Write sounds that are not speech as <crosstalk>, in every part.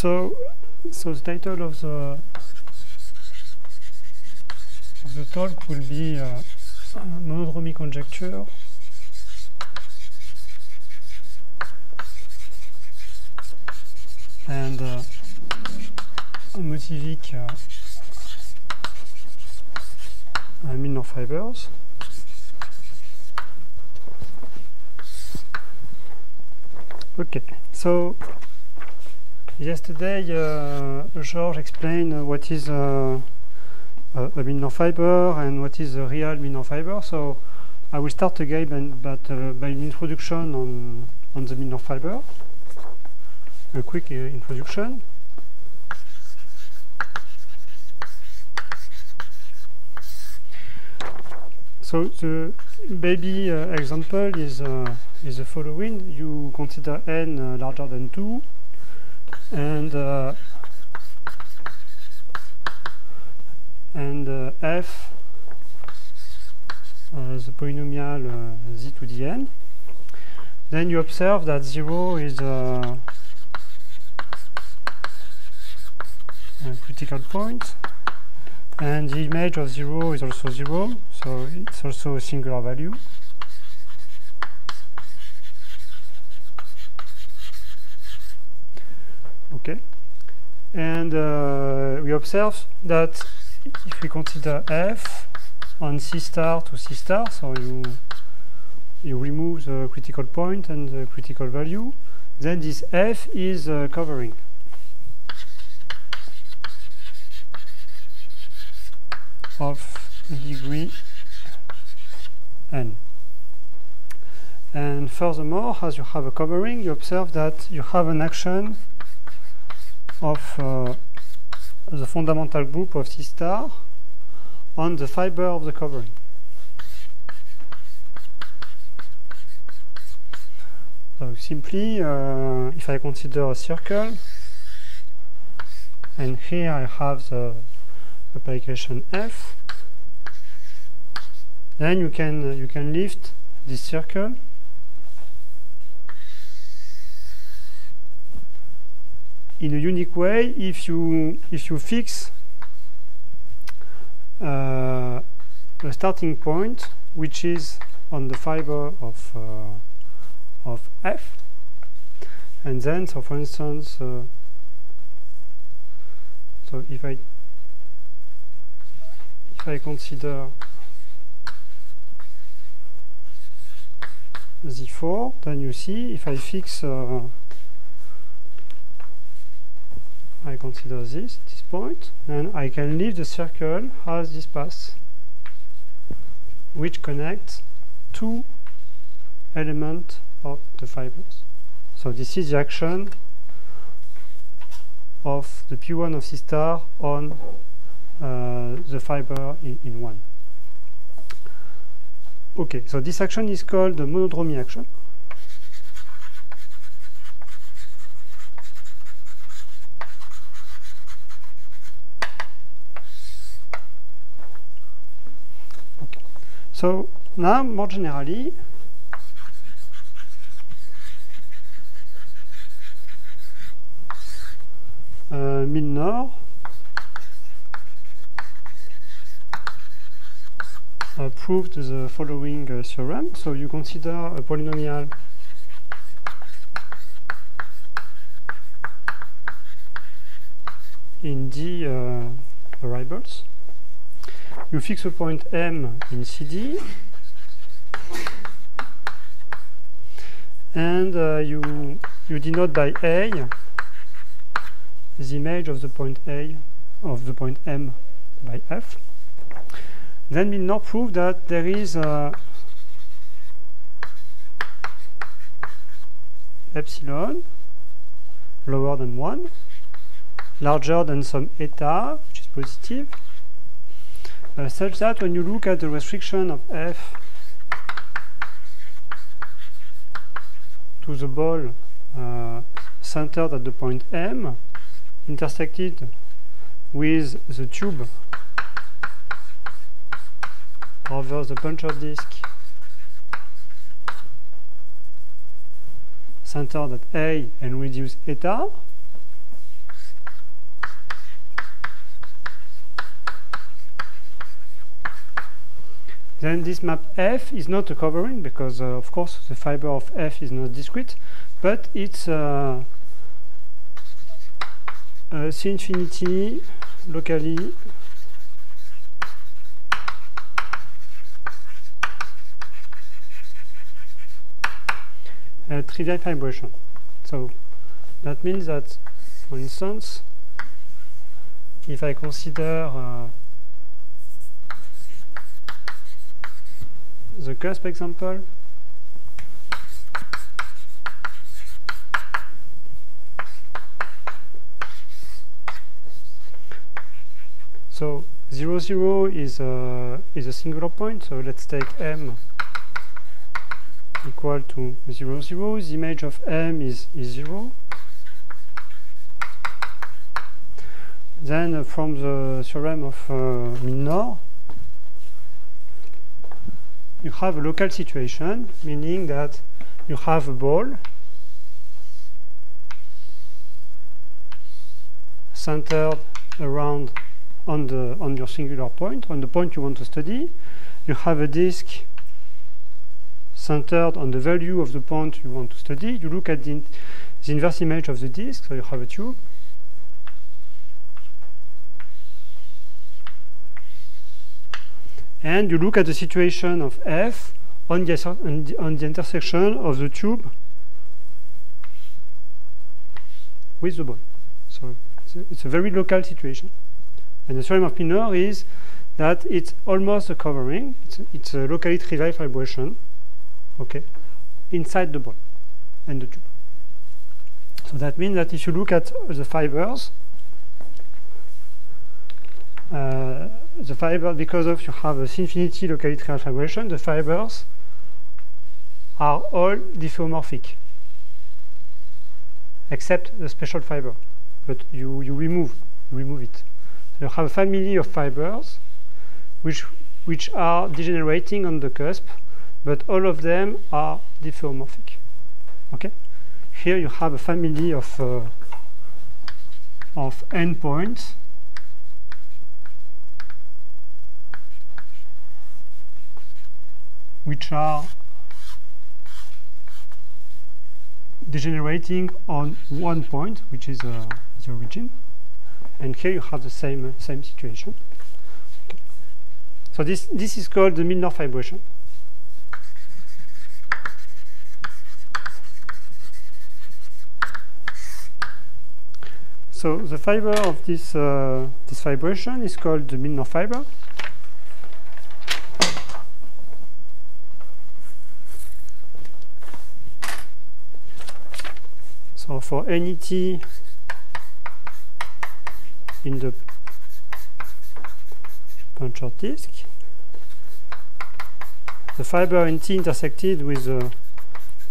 So, so the title of the the talk will be uh, monodromy conjecture. And uh, motivic uh, fibers. Okay, so yesterday uh, George explained what is uh, a, Milnor fiber and what is a real Milnor fiber. So I will start again but, uh, by an introduction on, on the Milnor fiber, a quick uh, introduction. So the baby uh, example is uh, is the following: you consider n uh, larger than two, and uh, and uh, f uh, the polynomial z to the n. Then you observe that zero is a critical point and the image of 0 is also 0 so it's also a singular value okay and uh, we observe that if we consider f on c star to c star so you you remove the critical point and the critical value then this f is uh, covering of degree n. And furthermore, as you have a covering, you observe that you have an action of uh, the fundamental group of C star on the fiber of the covering. So simply, uh, if I consider a circle, and here I have the application F, then you can uh, you can lift this circle in a unique way if you if you fix uh, a starting point which is on the fiber of uh, of F. And then so for instance uh, so if I if I consider Z4, then you see if I fix, uh, I consider this, this and I can leave the circle as this path, which connects two elements of the fibers. So this is the action of the P1 of C star on uh, the fiber in, in one. Okay, so this action is called the monodromy action. So now, more generally, uh, Milnor uh, proved the following uh, theorem. So you consider a polynomial in d uh, variables. You fix a point M in CD and uh, you you denote by A the image of the point A of the point M by F. Then we now prove that there is a epsilon lower than 1, larger than some eta, which is positive, uh, such that when you look at the restriction of f to the ball uh, centered at the point M, intersected with the tube over the puncture disk centered at A and reduce eta, then this map F is not a covering because, uh, of course, the fiber of F is not discrete, but it's uh, uh, C infinity locally uh, trivial fibration. So that means that, for instance, if I consider the cusp example, so 0, 0 is a, is a singular point, so let's take m equal to 0, 0. The image of m is, is 0. Then uh, from the theorem of uh, Milnor, you have a local situation, meaning that you have a ball centered around on the on your singular point, on the point you want to study. You have a disk centered on the value of the point you want to study. You look at the, in the inverse image of the disk, so you have a tube. And you look at the situation of F on the, on the, on the intersection of the tube with the ball. So it's a, it's a, very local situation. And the theorem of Milnor is that it's almost a covering. It's, it's a locally trivial fibration okay, inside the ball and the tube. So that means that if you look at the fibers, uh, the fiber, because of you have a infinity locally trivial fibration, the fibers are all diffeomorphic, except the special fiber. But you, you remove you remove it. You have a family of fibers which which are degenerating on the cusp but all of them are diffeomorphic. Okay? Here you have a family of uh, of endpoints which are degenerating on one point, which is uh, the origin, and here you have the same uh, same situation. So this this is called the Milnor fibration. So the fiber of this uh, this fibration is called the Milnor fiber. So for any t in the puncture disk, the fiber in T intersected with the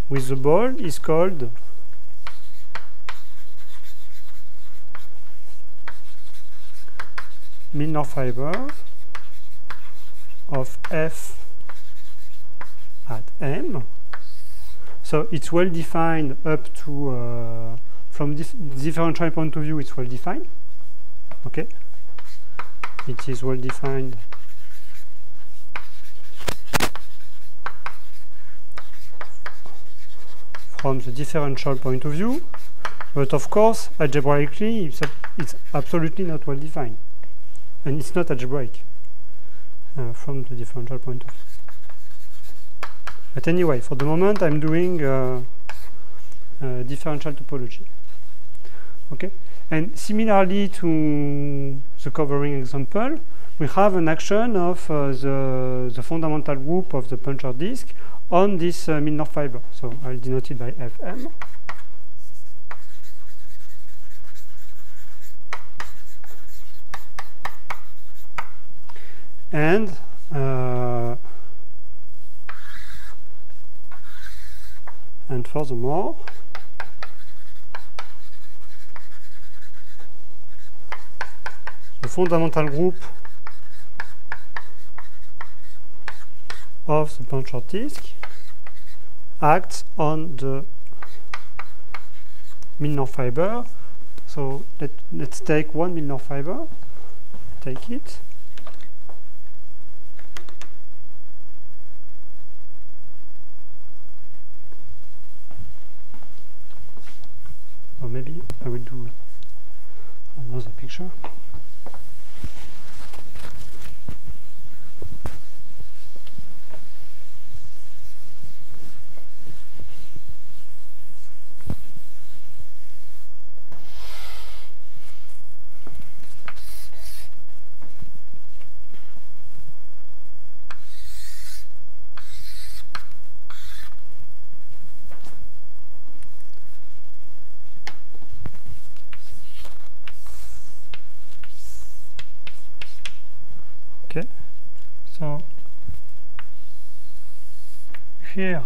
with the ball is called Milnor fiber of f at m. So it's well defined up to, uh, from dif differential point of view, it's well defined. Okay. It is well defined from the differential point of view, but of course, algebraically, it's, it's absolutely not well defined and it's not algebraic uh, from the differential point of view. But anyway, for the moment, I'm doing uh, uh, differential topology. Okay, and similarly to the covering example, we have an action of uh, the the fundamental group of the puncture disk on this uh, Milnor fiber. So I'll denote it by Fm. and and furthermore the fundamental group of the puncture disk acts on the Milnor fiber. So let, let's take one Milnor fiber take it or maybe I will do another picture. Here.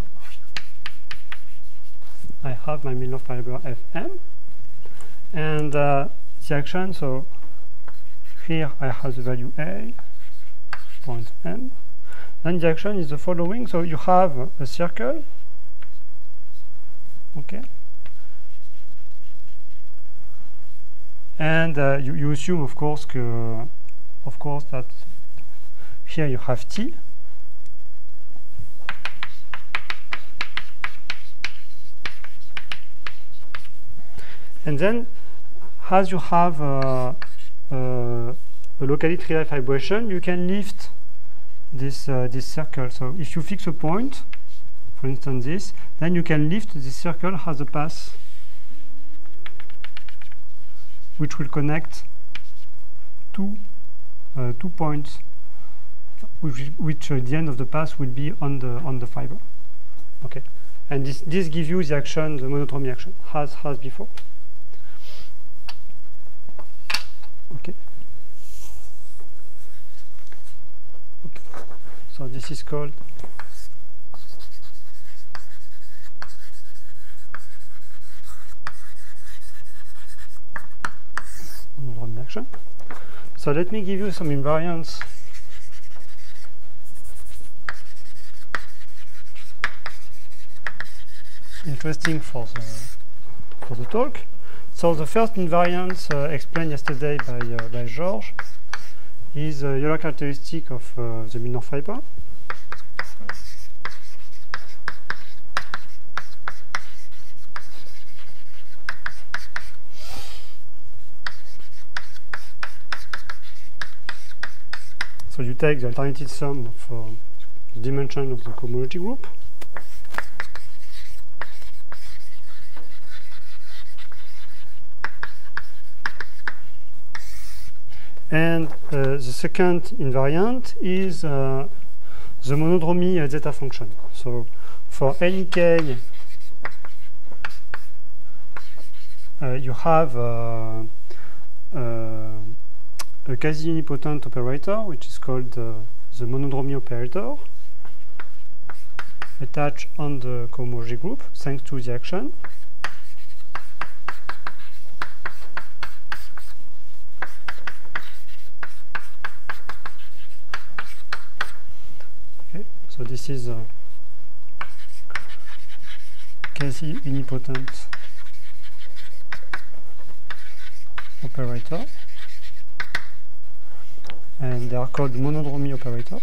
I have my Milnor fiber Fm and uh, the action, so here I have the value A, point M, and the action is the following, so you have a circle, okay, and uh, you, you assume of course of course that here you have t. And then, as you have uh, uh, a locally trivial fibration, you can lift this uh, this circle. So if you fix a point, for instance this, then you can lift this circle as a path which will connect two uh, two points which, which uh, the end of the path will be on the on the fiber. Okay, and this this gives you the action, the monodromy action, as as before. Okay. okay. So this is called action. So let me give you some invariants interesting for the for the talk. So the first invariant uh, explained yesterday by uh, by George is a Euler characteristic of uh, the Milnor fiber. So you take the alternative sum of the dimension of the cohomology group And uh, the second invariant is uh, the monodromy uh, zeta function. So for any k, you have a quasi-unipotent operator, which is called the monodromy operator, attached on the cohomology group, thanks to the action. So this is a quasi unipotent operator and they are called monodromy operator.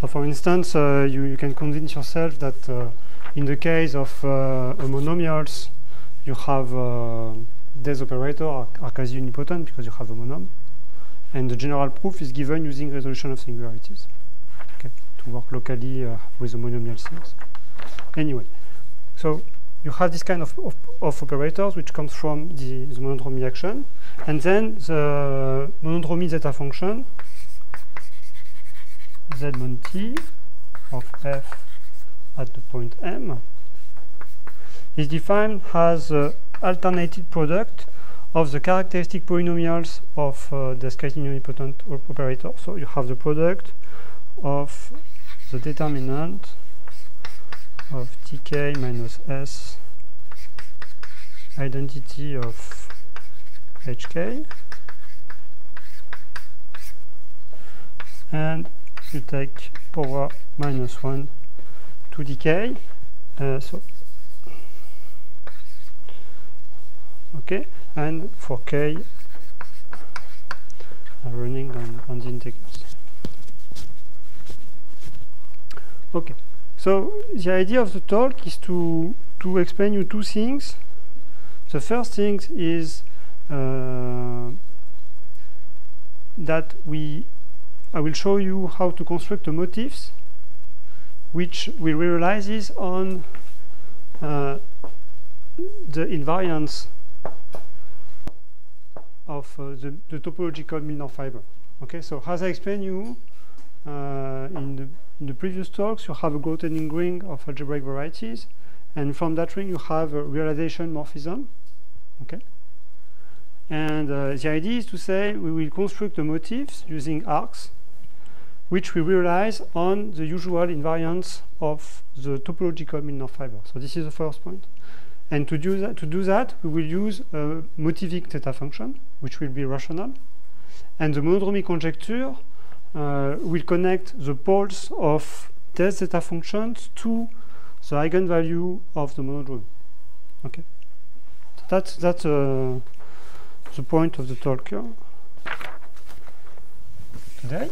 So for instance, uh, you, you can convince yourself that uh, in the case of uh, monomials, you have uh, these operators are, quasi-unipotent because you have a monom. And the general proof is given using resolution of singularities okay, to work locally uh, with the monomial things. Anyway, so you have this kind of, of, of operators which comes from the, the monodromy action. And then the monodromy zeta function z mon t of f at the point m is defined as uh, alternated product of the characteristic polynomials of uh, the scaling unipotent operator. So you have the product of the determinant of tk minus s identity of hk and you take power minus 1 to decay uh, so okay? And for k running on, on the integrals okay. So the idea of the talk is to to explain you two things. The first thing is uh, that we I will show you how to construct the motifs which we realizes on uh, the invariance of uh, the, the, topological Milnor fiber. Okay, so as I explained you uh, in, the, in, the, previous talks, you have a Grothendieck ring of algebraic varieties, and from that ring you have a realization morphism. Okay, and uh, the idea is to say we will construct the motifs using arcs which we realize on the usual invariants of the topological Milnor fiber. So this is the first point. And to do that, to do that we will use a motivic zeta function, which will be rational. And the monodromy conjecture uh, will connect the poles of these zeta functions to the eigenvalue of the monodromy. Okay, so that's that's uh, the point of the talk here today.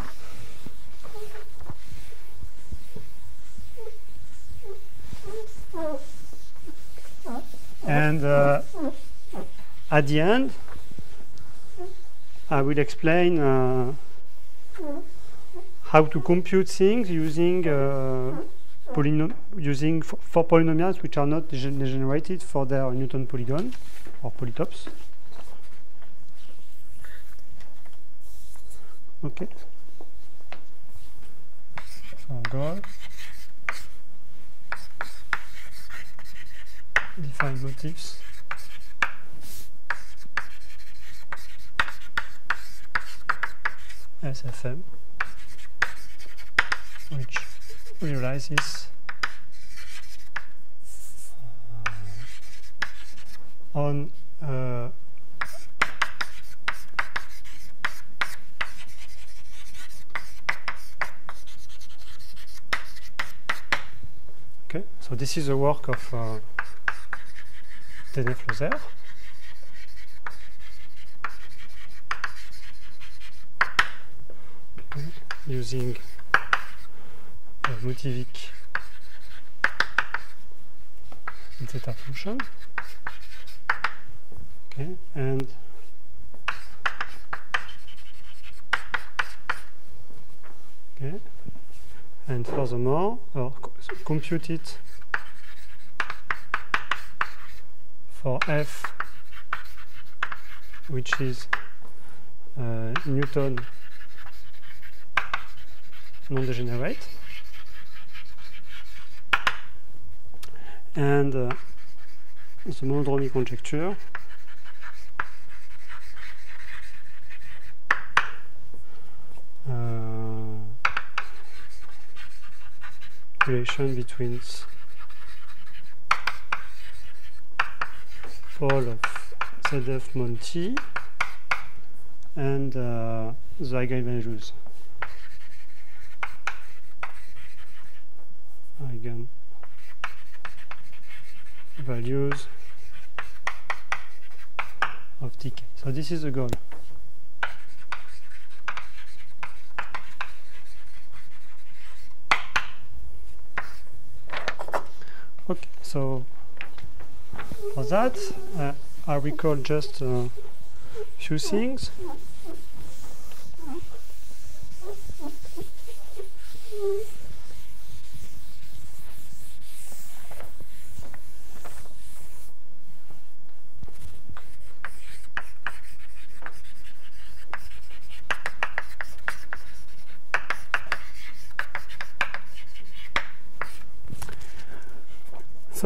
And uh, at the end, I will explain uh, how to compute things using uh, using four polynomials which are not degenerated for their Newton polygon or polytopes. Okay. So go define motifs. SFM, which realizes uh, on uh, okay so this is a work of uh, Denef using a motivic theta function. Okay, and okay, and furthermore, or compute it for f which is uh, Newton non-degenerate and uh, the monodromy conjecture. Uh, relation between fall of ZF Monty and uh, the eigenvalues. Eigen values of TK. So this is the goal. Okay, so for that, uh, I recall just a few things.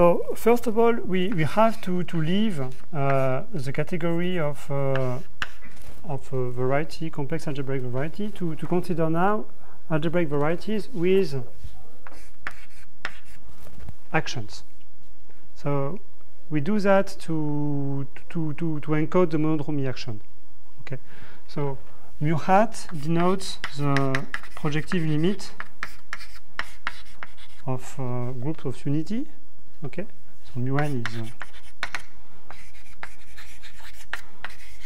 So first of all, we, we have to, to leave uh, the category of, uh, of variety, complex algebraic variety, to, to consider now algebraic varieties with actions. So we do that to, to, to, to encode the monodromy action. Okay. So mu hat denotes the projective limit of uh, groups of unity Okay, so mu n is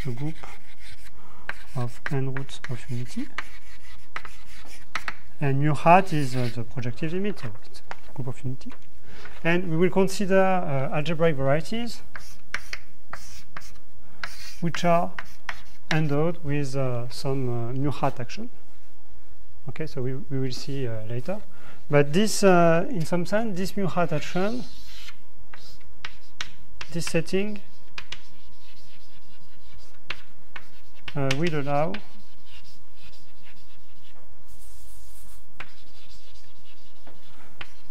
a group of n roots of unity, and mu hat is uh, the projective limit of the group of unity. And we will consider uh, algebraic varieties which are endowed with uh, some uh, mu hat action. Okay, so we, we will see uh, later. But this, uh, in some sense, this mu hat action, this setting, uh, will allow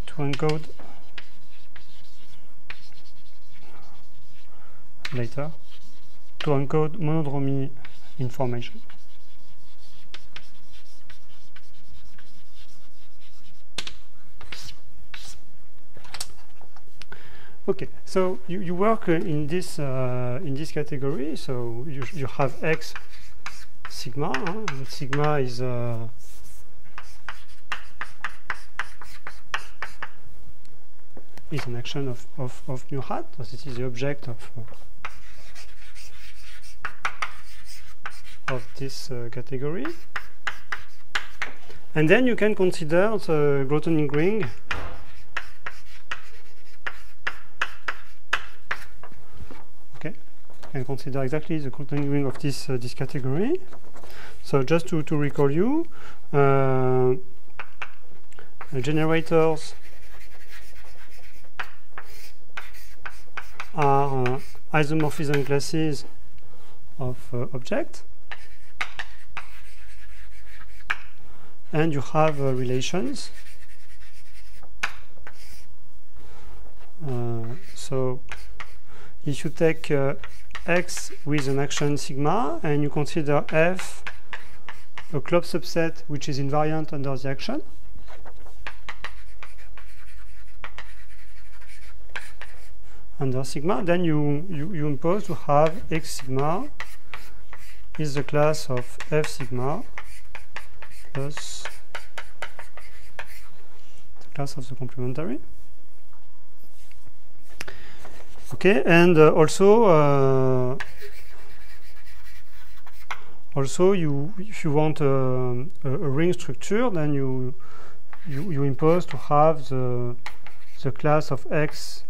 to encode later. To encode monodromy information. Okay, so you, you work uh, in this uh, in this category. So you you have x sigma. Huh? Sigma is uh, is an action of of of mu hat. So this is the object of of this uh, category. And then you can consider the Grothendieck ring okay and consider exactly the ring of this uh, this category so just to, to recall you uh, generators are uh, isomorphism classes of uh, and you have uh, relations. Uh, so if you take uh, x with an action sigma and you consider f a club subset which is invariant under the action, under sigma, then you, you, you impose to have x sigma is the class of f sigma plus the class of the complementary. Okay, and uh, also uh, also you if you want uh, a, a, ring structure, then you, you you impose to have the the class of x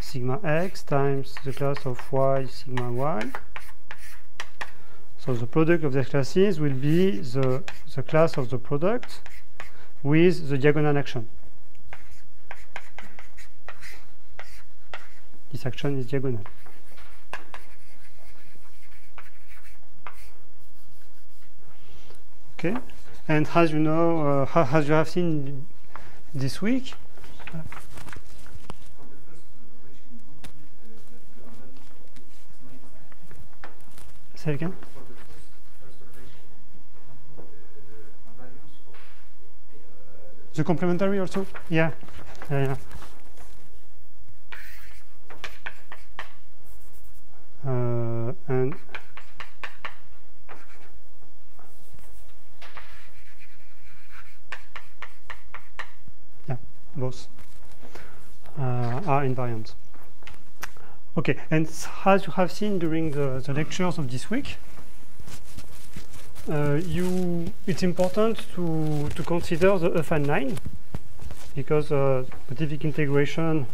sigma x times the class of y sigma y so the product of the classes will be the, the class of the product with the diagonal action. This action is diagonal. Okay, and as you know, uh, as you have seen this week, say again. The complementary also? Yeah. Yeah, yeah. Uh, and yeah, both uh, are invariant. Okay, and as you have seen during the, the lectures of this week, uh, you, it's important to, to consider the affine line because uh, specific integration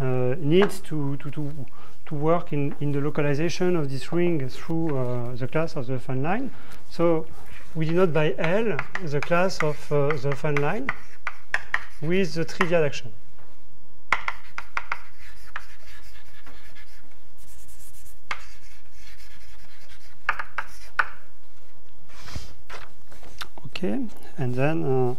needs to, to, to, to work in, in the localization of this ring through uh, the class of the affine line. So we denote by L the class of uh, the affine line with the trivial action. okay and then uh,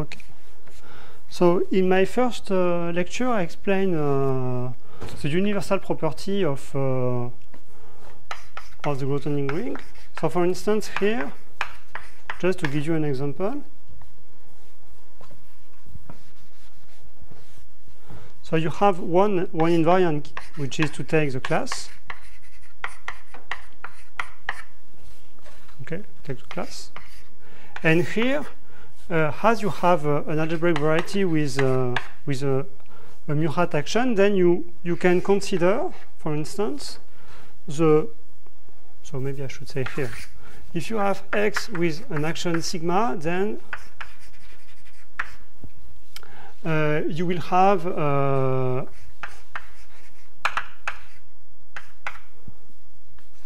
okay so in my first uh, lecture I explained uh, the universal property of uh, of the Grothendieck ring so for instance here just to give you an example So you have one, one invariant, which is to take the class. Okay, take the class. And here, as you have uh, an algebraic variety with, uh, with a, a mu hat action, then you, you can consider, for instance, the so maybe I should say here, if you have x with an action sigma, then uh, you will have uh,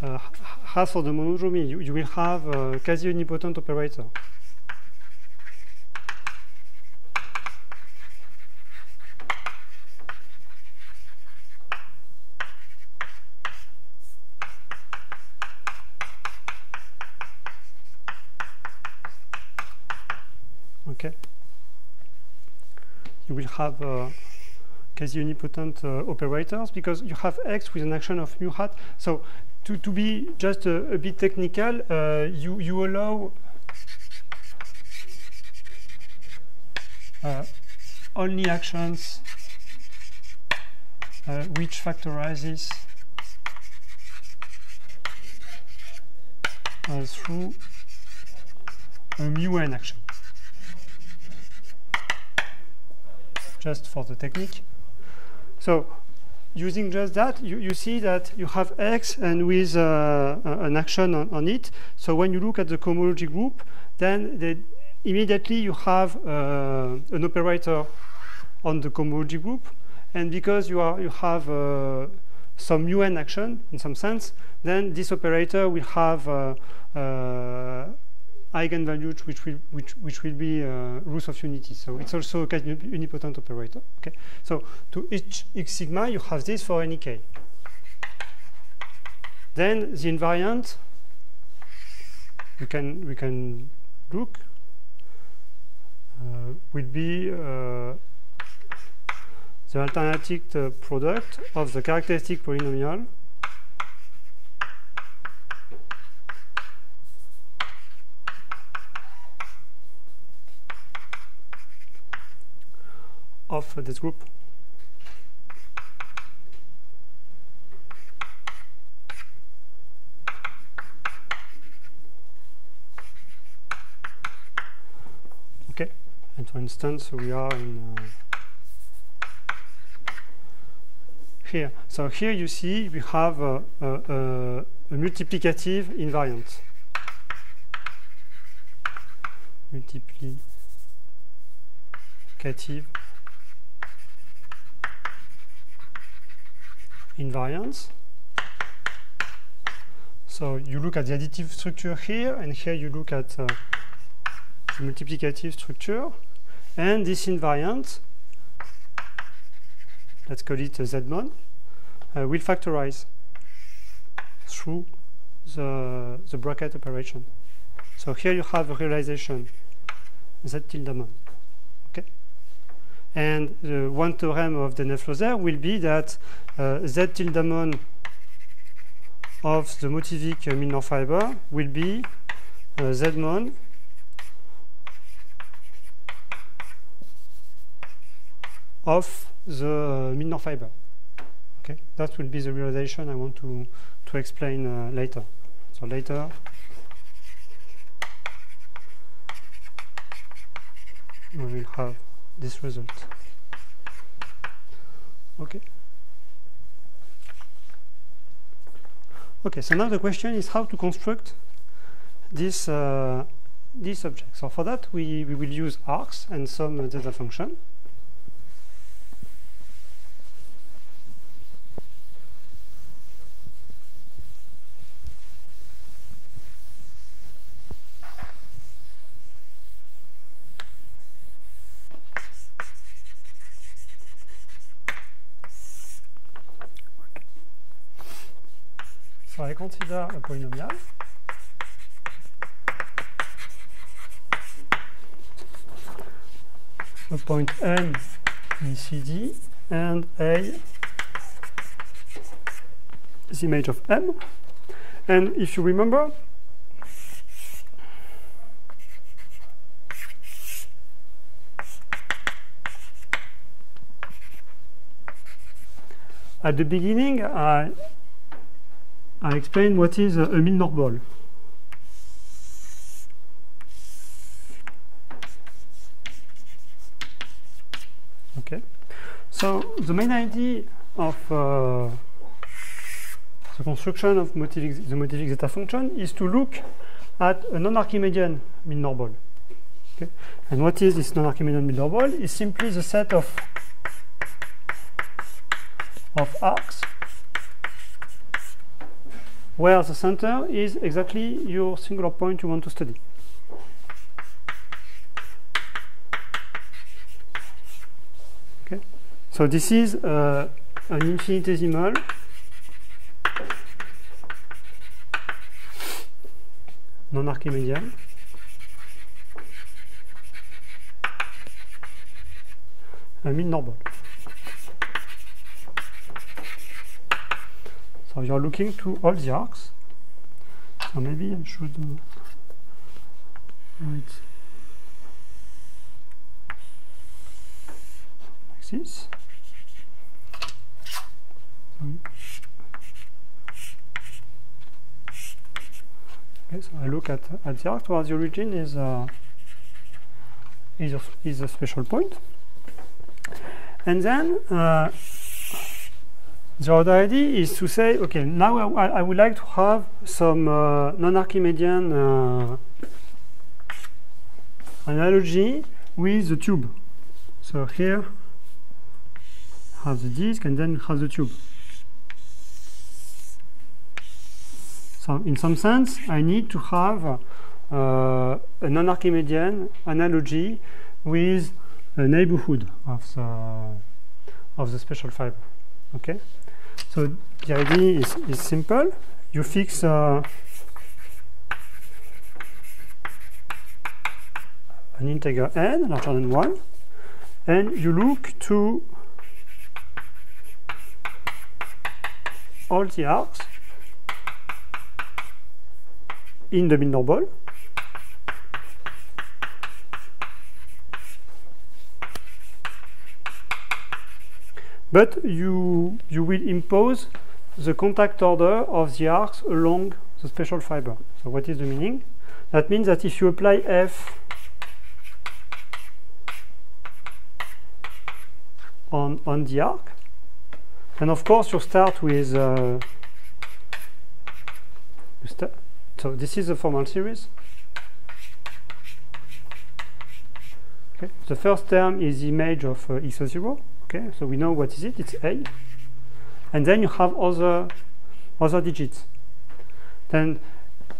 uh, half of the monodromy. You, you will have a quasi-unipotent operator. Okay. You will have uh, quasi-unipotent uh, operators because you have x with an action of mu hat. So to, to be just a, a bit technical, uh, you, you allow uh, only actions uh, which factorizes uh, through a mu n action. Just for the technique. So using just that, you, you see that you have X and with uh, an action on, on, it. So when you look at the cohomology group, then the, immediately you have uh, an operator on the cohomology group. And because you, are, you have uh, some mu n action in some sense, then this operator will have uh, uh, eigenvalues which will which which will be uh, roots of unity. So it's also a unipotent operator. Okay. So to each x sigma you have this for any k. Then the invariant we can we can look uh, will be uh, the alternative product of the characteristic polynomial of this group. Okay, and for instance, we are in uh, here. So here you see we have a, a, multiplicative invariant. Multiplicative invariance. So you look at the additive structure here, and here you look at uh, the multiplicative structure. And this invariant, let's call it Zmon, uh, will factorize through the, the bracket operation. So here you have a realization Z tilde mon. And uh, one theorem of the Denef-Loeser will be that uh, Z tilde mon of the motivic uh, Milnor fiber will be uh, Z mon of the Milnor fiber. Okay, that will be the realization I want to to explain uh, later. So later. We will have this result. Okay. Okay, so now the question is how to construct this uh, this object. So for that we, we will use arcs and some zeta function. Consider a polynomial. A point n in CD and A is image of M. And if you remember, at the beginning, I I explain what is a, Milnor ball. Okay, so the main idea of uh, the construction of the motivic zeta function is to look at a non-Archimedean mean-normal. Okay? And what is this non-Archimedean mean-normal? Is simply the set of of arcs where the center is exactly your singular point you want to study. Okay, so this is uh, an infinitesimal. non-Archimedean a mean So you're looking to all the arcs. So maybe I should uh, write like this. Sorry. Okay, so I look at, at the arc towards the origin is uh, is, a, is a special point. And then uh, the other idea is to say, okay, now I, I would like to have some uh, non-Archimedean uh, analogy with the tube. So here have the disk and then have the tube. So in some sense, I need to have uh, a non-Archimedean analogy with a neighborhood of the of the special fiber. Okay. So the idea is, is simple. You fix uh, an integer n larger than 1 and you look to all the arcs in the mean-normal but you, you will impose the contact order of the arcs along the special fiber. So what is the meaning? That means that if you apply F on, on the arc, and of course you start with uh, you so this is a formal series. Okay. The first term is the image of uh, x0 Okay, so we know what is it, it's A. And then you have other, other digits. Then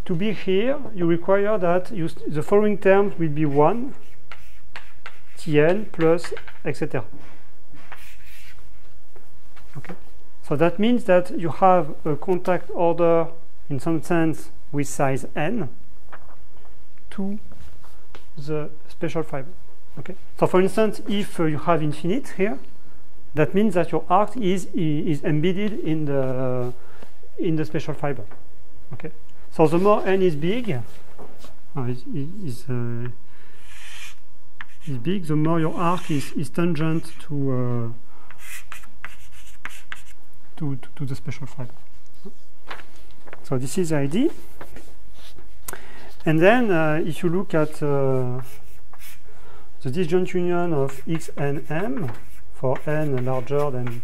to be here, you require that you the following terms will be 1, tn plus etc. Okay, so that means that you have a contact order in some sense with size n to the special fiber. Okay, so for instance, if uh, you have infinite here, that means that your arc is is embedded in the in the special fiber. Okay. So the more n is big, uh, is uh, is big, the more your arc is is tangent to uh, to, to, to the special fiber. So this is idea. And then uh, if you look at uh, the disjoint union of x and m, for n larger than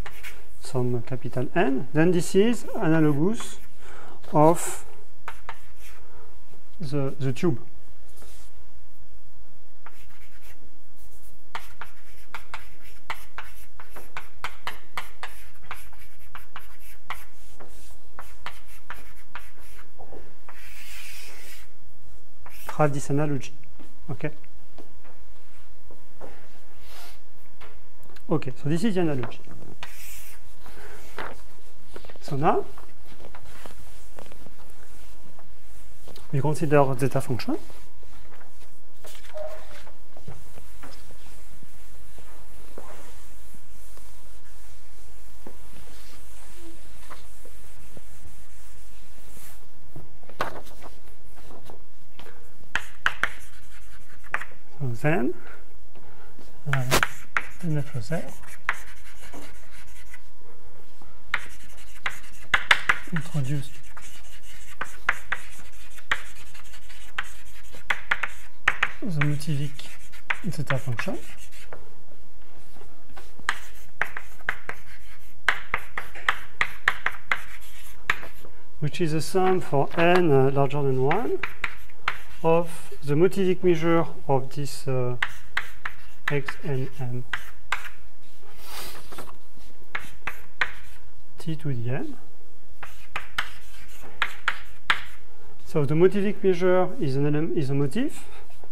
some capital N, then this is analogous of the, the tube. this analogy. Okay? Okay, so this is the analogy. So now we consider zeta function. So then uh, mettre 0. Introduce the motivic zeta function. which is a sum for n uh, larger than 1 of the motivic measure of this uh, x m to the n. So the motivic measure is an is a motif,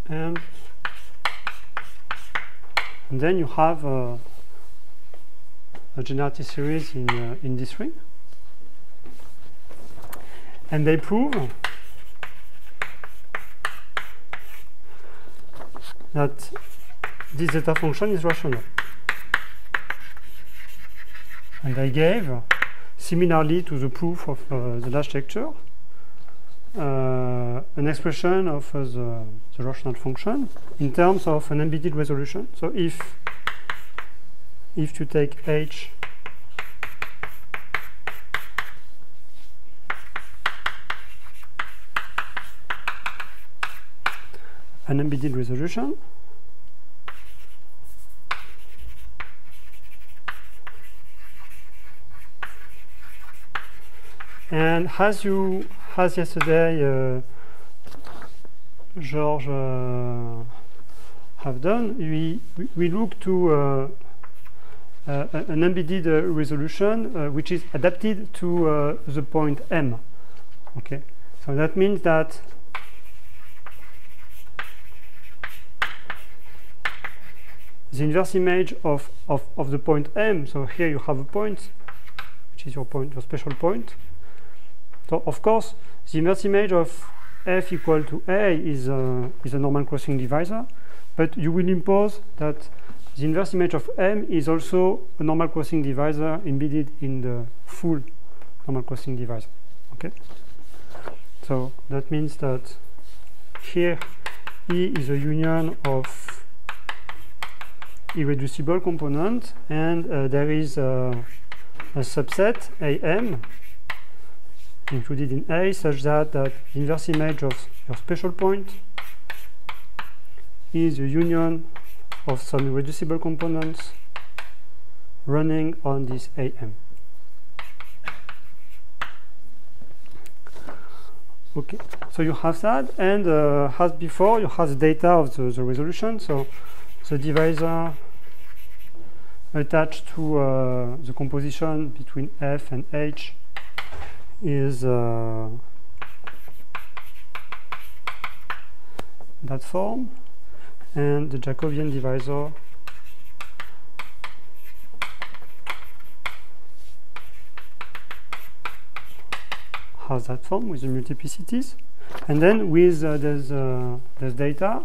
and, and then you have uh, a generated series in uh, in this ring, and they prove that this zeta function is rational. And I gave, similarly to the proof of uh, the last lecture, uh, an expression of uh, the, the, rational function in terms of an embedded resolution. So if if you take h an embedded resolution And as you, as yesterday, uh, George uh, have done, we, we look to uh, uh an embedded uh, resolution uh, which is adapted to the point M. Okay, so that means that the inverse image of, of, of the point M, so here you have a point, which is your point, your special point, so of course, the inverse image of f equal to a is a, is a normal crossing divisor, but you will impose that the inverse image of m is also a normal crossing divisor embedded in the full normal crossing divisor. Okay. So that means that here E is a union of irreducible component, and uh, there is a, a subset AM included in A such that that inverse image of your special point is a union of some irreducible components running on this AM. Okay, so you have that, and uh, as before, you have the data of the, the resolution. So the divisor attached to uh, the composition between F and H is uh, that form and the Jacobian divisor has that form with the multiplicities. And then with uh, this, uh, this data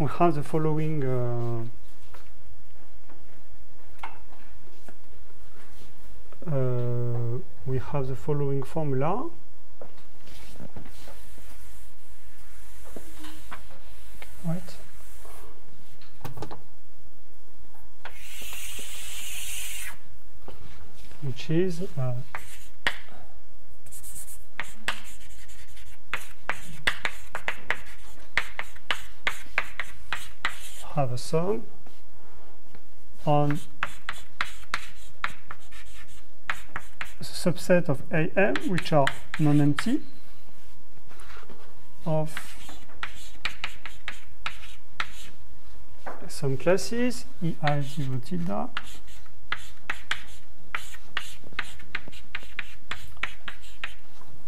we have the following uh, uh, we have the following formula. Right. Which is uh, have a sum on subset of AM which are non-empty of some classes EI 0 tilde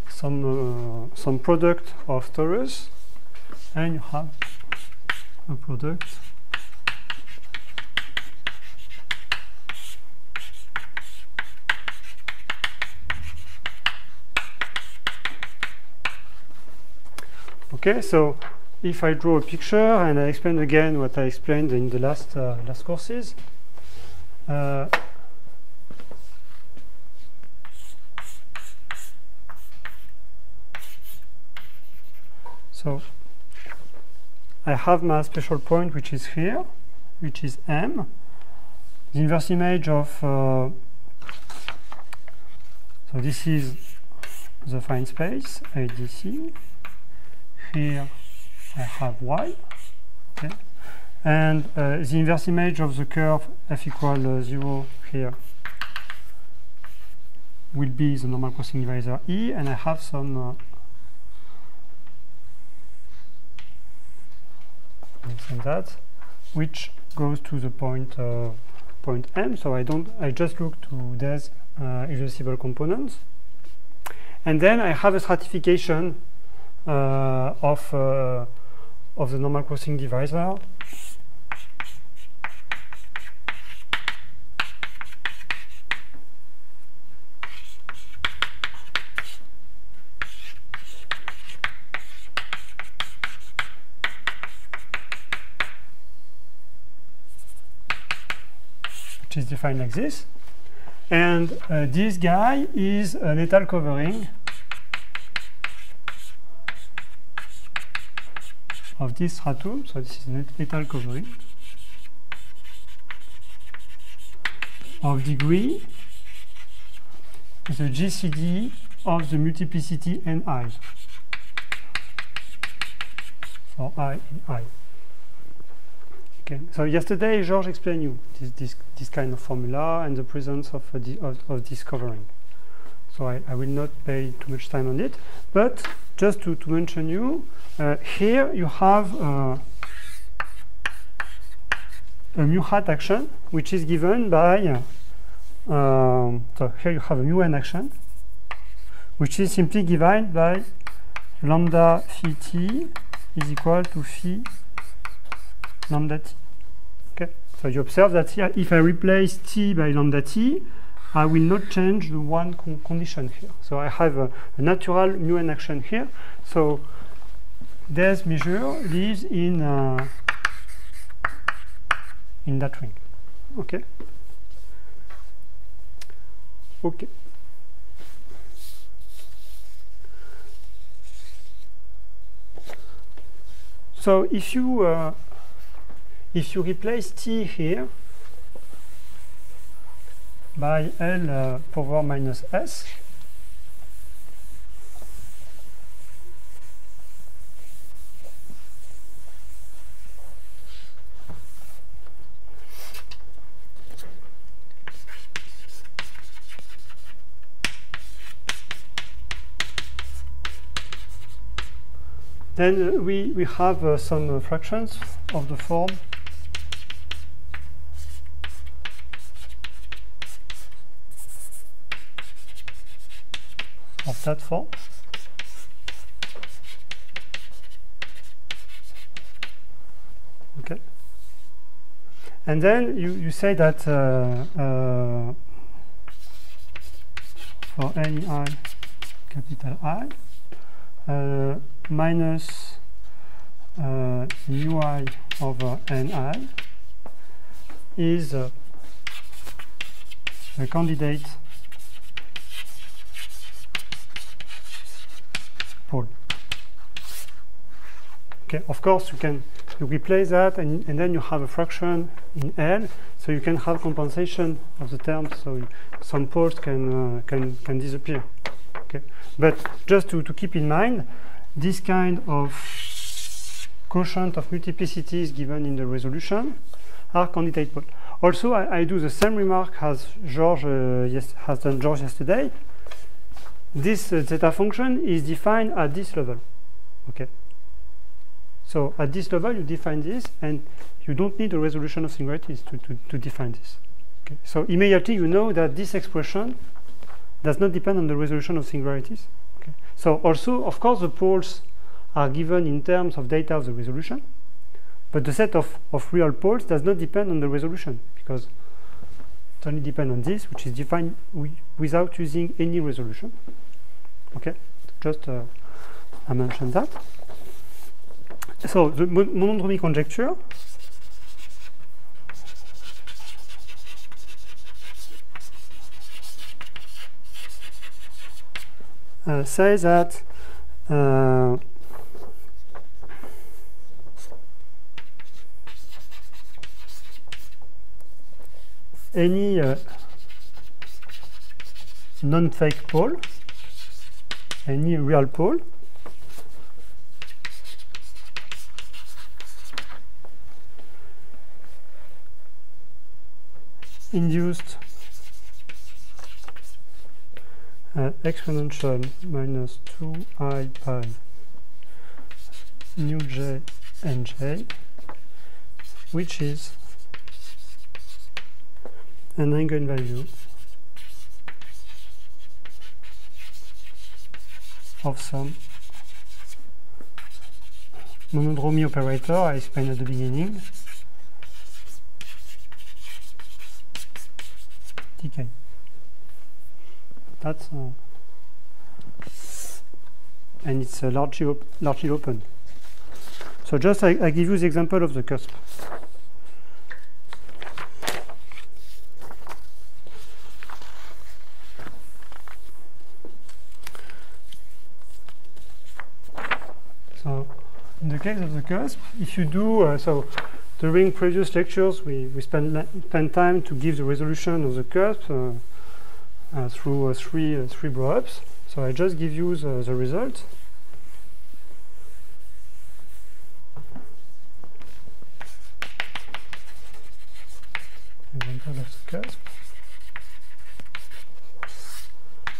some uh, some product of torus and you have a product Okay, so if I draw a picture and I explain again what I explained in the last uh, last courses. Uh, so I have my special point which is here, which is M. The inverse image of uh, so this is the fine space ADC here I have y, okay, and uh, the inverse image of the curve f equal uh, 0 here will be the normal crossing divisor E, and I have some uh, and that, which goes to the point uh, point M. So I don't. I just look to these uh, irreducible components, and then I have a stratification of uh, of the normal crossing divisor. which is defined like this. And uh, this guy is an étale covering of this stratum. So this is an étale covering of degree the GCD of the multiplicity ni for i in i. Okay. So yesterday, George explained you this, this, this kind of formula and the presence of, uh, of, of, this covering. So I, I, will not pay too much time on it. But just to, to mention you, uh, here you have uh, a mu hat action, which is given by, um, so here you have a mu n action, which is simply given by lambda phi t is equal to phi lambda t. Okay, so you observe that here, if I replace t by lambda t, I will not change the one con condition here. So I have a, a, natural mu n action here. So this measure lives in uh, in that ring. Okay. Okay. So if you uh, if you replace t here by L uh, power minus S, then uh, we, we have uh, some uh, fractions of the form of that form. Okay. And then you, you say that uh, uh, for any i capital I uh, minus uh, mu i over ni is uh, a candidate Okay, of course you can you replace that and, and then you have a fraction in L, so you can have compensation of the terms, so some poles can uh, can can disappear. Okay, but just to, to keep in mind, this kind of quotient of multiplicities given in the resolution are candidate poles. Also, I, I, do the same remark as George uh, yes, has done George yesterday this uh, zeta function is defined at this level. Okay. So at this level, you define this, and you don't need a resolution of singularities to, to, to define this. Okay. So immediately you know that this expression does not depend on the resolution of singularities. Okay. So also, of course, the poles are given in terms of data of the resolution, but the set of, of real poles does not depend on the resolution because it only depends on this, which is defined without using any resolution. Okay, just uh, I mentioned that. So the monodromy conjecture. Uh, says that uh, any uh, non-fake pole any real pole induced uh, exponential minus 2i pi nu j and j, which is an eigenvalue of some monodromy operator I explained at the beginning TK. That's uh, and it's uh, largely, op largely open. So just I, I give you the example of the cusp. So in the case of the cusp, if you do, uh, so during previous lectures we, we spent, spent time to give the resolution of the cusp uh, uh, through uh, three, uh, three blowups. So I just give you the, the result. Of the.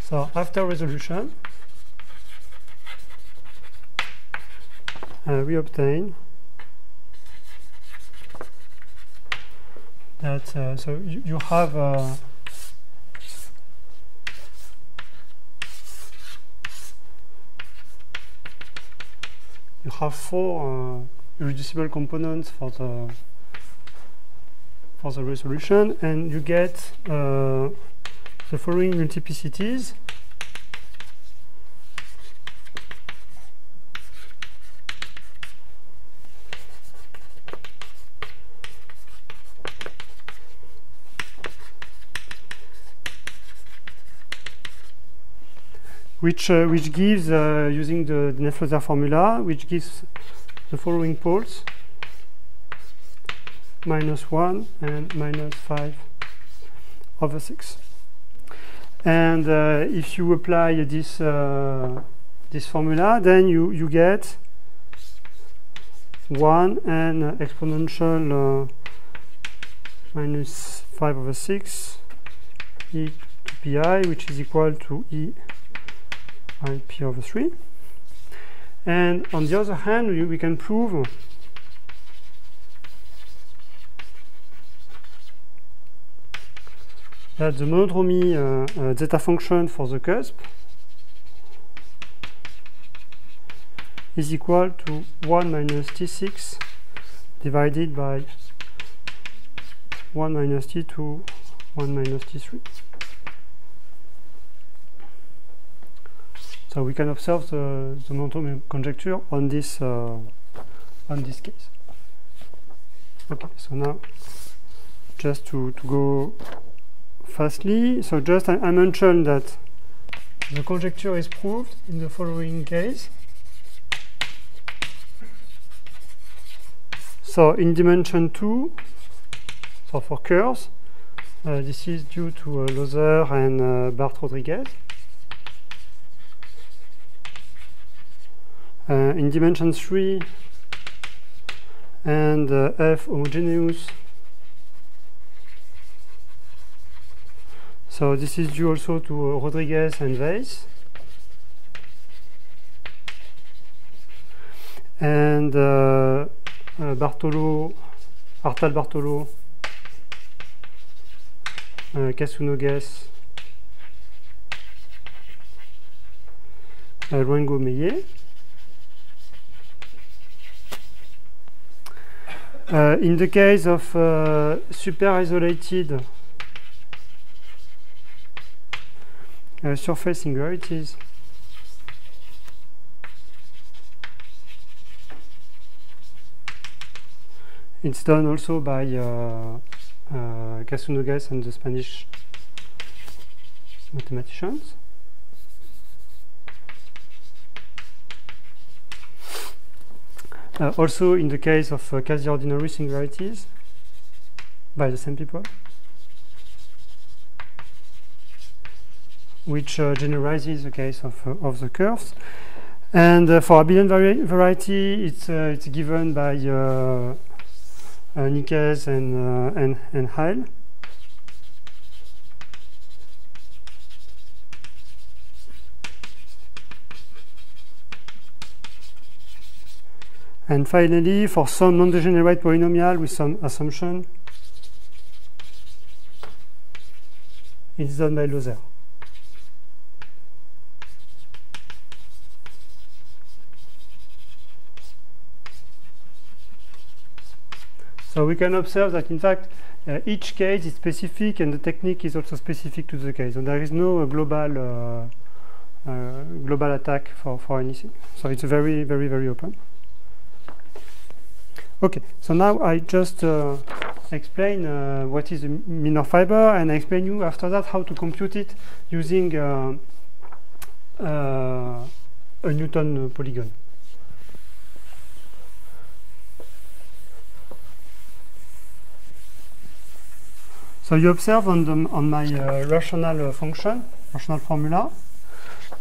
So after resolution, uh, we obtain that uh, so you, you have uh, you have four uh, irreducible components for the for the resolution and you get uh, the following multiplicities which uh, which gives uh, using the, the formula, which gives the following poles: minus one and minus five over six. And uh, if you apply this uh, this formula, then you you get one and exponential uh, minus five over six e to pi, which is equal to e p over 3. And on the other hand, we, we can prove that the monodromy uh, uh, zeta function for the cusp is equal to 1 minus t6 divided by 1 minus t2 1 minus t3 So we can observe the, the monodromy conjecture on this uh, on this case. Okay, so now just to, to go fastly, so just I, I mentioned that the conjecture is proved in the following case. So in dimension 2, so for curves, uh, this is due to uh, and uh, Bart Rodrigues. Uh, in dimension 3 and uh, F homogeneous. So this is due also to uh, Rodriguez and Weiss. And uh, Bartolo, Artal Bartolo, Casounogues, uh, Luengo Meillet. Uh, in the case of uh, super isolated uh, surface singularities, it's done also by uh, uh, Cassou-Noguès and the Spanish mathematicians. Uh, also in the case of uh, quasi-ordinary singularities by the same people, which uh, generalizes the case of, uh, of the curves. And uh, for abelian vari variety, it's, uh, it's given by Nicaise and, and, and Halle. And finally, for some non-degenerate polynomial with some assumption, it's done by Loeser. So we can observe that in fact uh, each case is specific and the technique is also specific to the case. And there is no uh, global uh, uh, global attack for, for anything. So it's very, very, very open. Okay, so now I just uh, explain uh, what is a Milnor fiber and I explain you after that how to compute it using a Newton polygon. So you observe on, the, on my uh, rational uh, function, rational formula,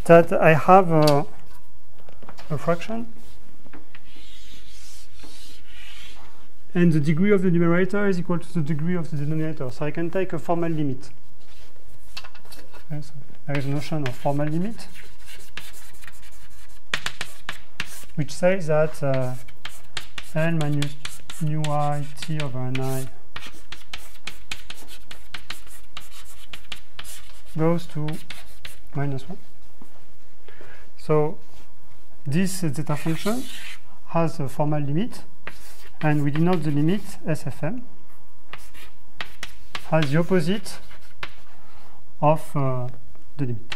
that I have a fraction and the degree of the numerator is equal to the degree of the denominator. So I can take a formal limit. Okay, so there is a notion of formal limit, which says that uh, n minus nu i t over ni goes to minus 1. So this zeta function has a formal limit and we denote the limit SFM as the opposite of uh, the limit.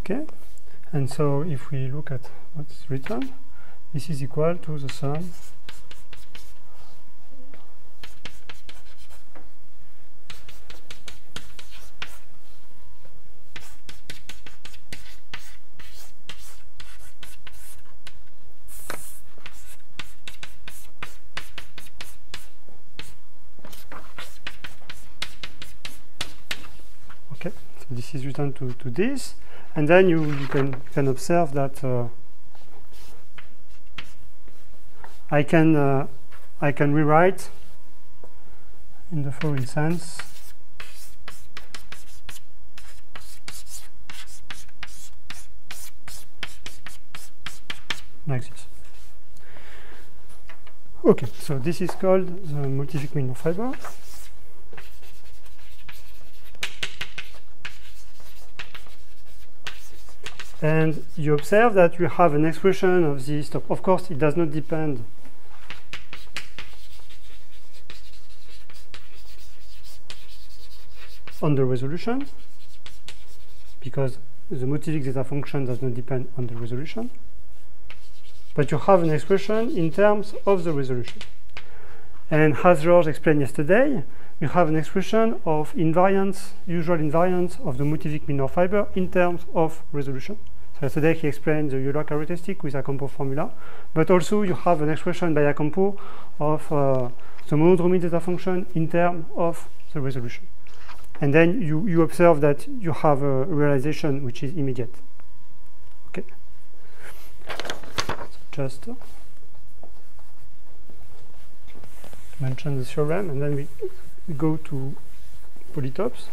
Okay. And so if we look at what's written, this is equal to the sum written to, to this and then you, you can, can observe that uh, I can uh, I can rewrite in the following sense like this. Okay, so this is called the motivic Milnor fiber. And you observe that you have an expression of this. Of course, it does not depend on the resolution because the motivic zeta function does not depend on the resolution. But you have an expression in terms of the resolution. And as George explained yesterday, you have an expression of invariance, usual invariance of the motivic Milnor fiber in terms of resolution. So yesterday he explained the Euler characteristic with A'Campo formula, but also you have an expression by A'Campo of uh, the monodromy zeta function in terms of the resolution. And then you, you observe that you have a realization which is immediate. Okay. So just uh, mention the theorem and then we, we go to polytopes.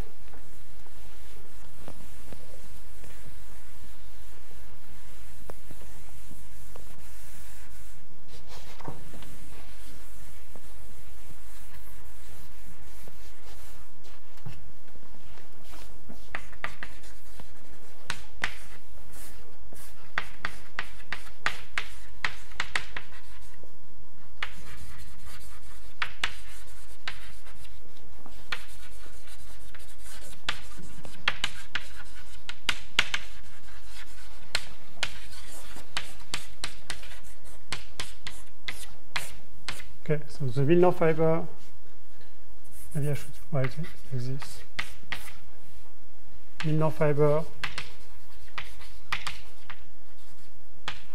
Okay, so the Milnor fiber, maybe I should write it like this. Milnor fiber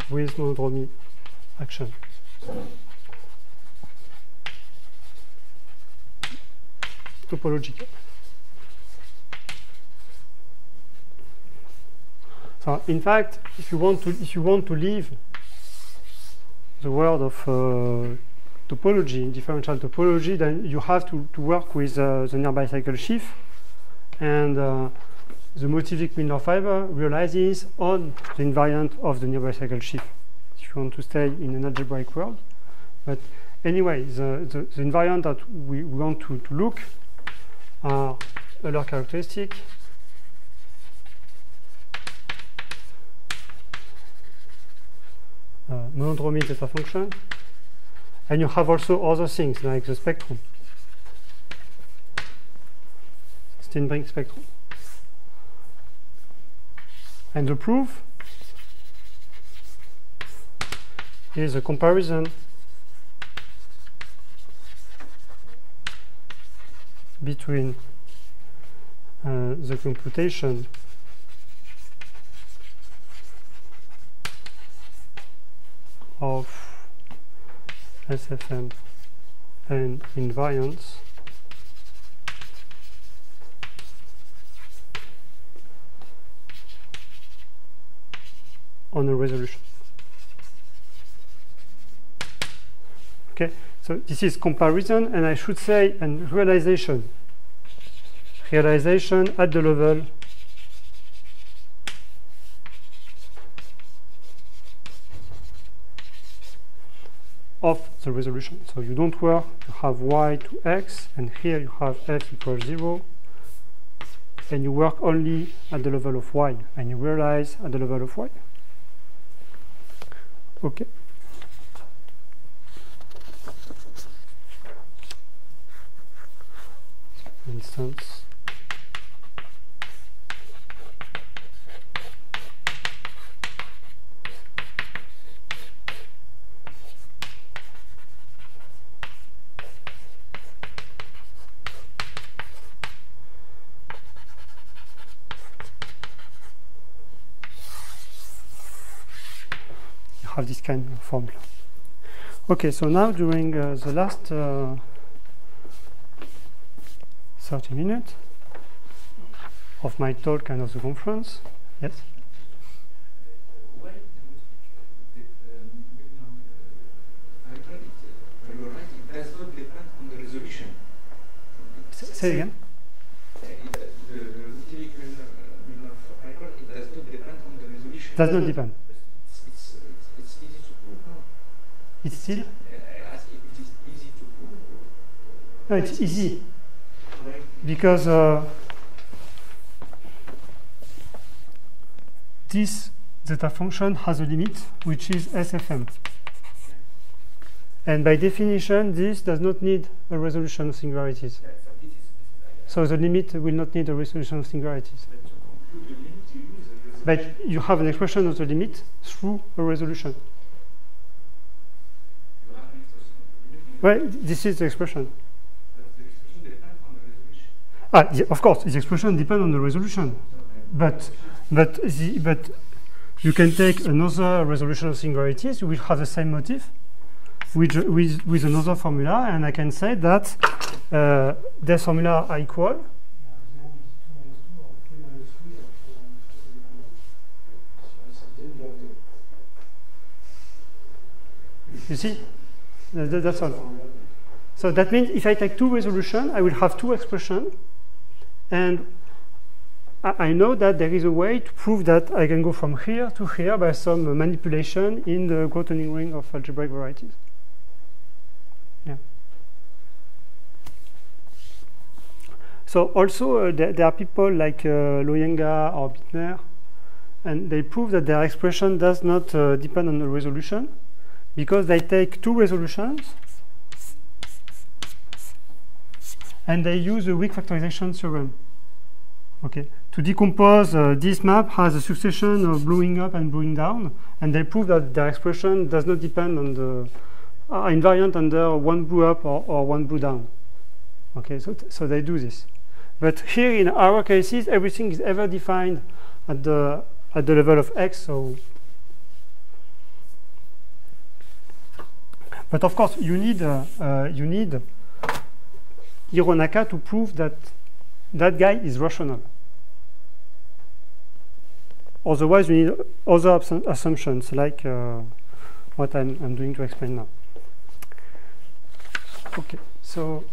with monodromy action. Topological. So in fact, if you want to if you want to leave the world of uh, topology, differential topology, then you have to, to work with uh, the nearby cycle sheaf. And uh, the motivic Milnor fiber realizes on the invariant of the nearby cycle sheaf, if you want to stay in an algebraic world. But anyway, the, the, the invariant that we, want to, to look are Euler characteristic uh, monodromy zeta function. And you have also other things like the spectrum, Steenbrink spectrum. And the proof is a comparison between uh, the computation of SFM and invariance on a resolution. Okay, so this is comparison, and I should say and realization. Realization at the level of the resolution. So you don't work, you have y to x, and here you have f equals 0, and you work only at the level of y, and you realize at the level of y. Okay. Instance, have this kind of formula. Okay, so now during uh, the last uh, 30 minutes of my talk and of the conference, yes? Say again. It does not depend on the resolution does not depend. It's still? It is easy to prove. No, it's easy because uh, this zeta function has a limit which is SFM. And by definition, this does not need a resolution of singularities. So this is, this is, So the limit will not need a resolution of singularities. but to conclude the limit you use a resolution. But you have an expression of the limit through a resolution. You have an expression of the limit, Well, this is the expression. the expression the. Ah, yeah, of course, the expression depends on the resolution. But but the, but you can take another resolution of singularities. You will have the same motif with with with another formula, and I can say that uh, these formula are equal. You see, that's all. So that means if I take two resolution, I will have two expression, and I, know that there is a way to prove that I can go from here to here by some manipulation in the Grothendieck ring of algebraic varieties. Yeah. So also uh, there, there are people like uh, Looijenga or Bittner, and they prove that their expression does not uh, depend on the resolution because they take two resolutions and they use a weak factorization theorem. Okay, to decompose uh, this map has a succession of blowing up and blowing down, and they prove that their expression does not depend on the uh, invariant under one blew up or, or one blew down. Okay, so so they do this, but here in our cases, everything is ever defined at the at the level of x. So, but of course, you need uh, uh, you need Hironaka to prove that that guy is rational. Otherwise, you need other assumptions like uh, what I'm, I'm doing to explain now. Okay, so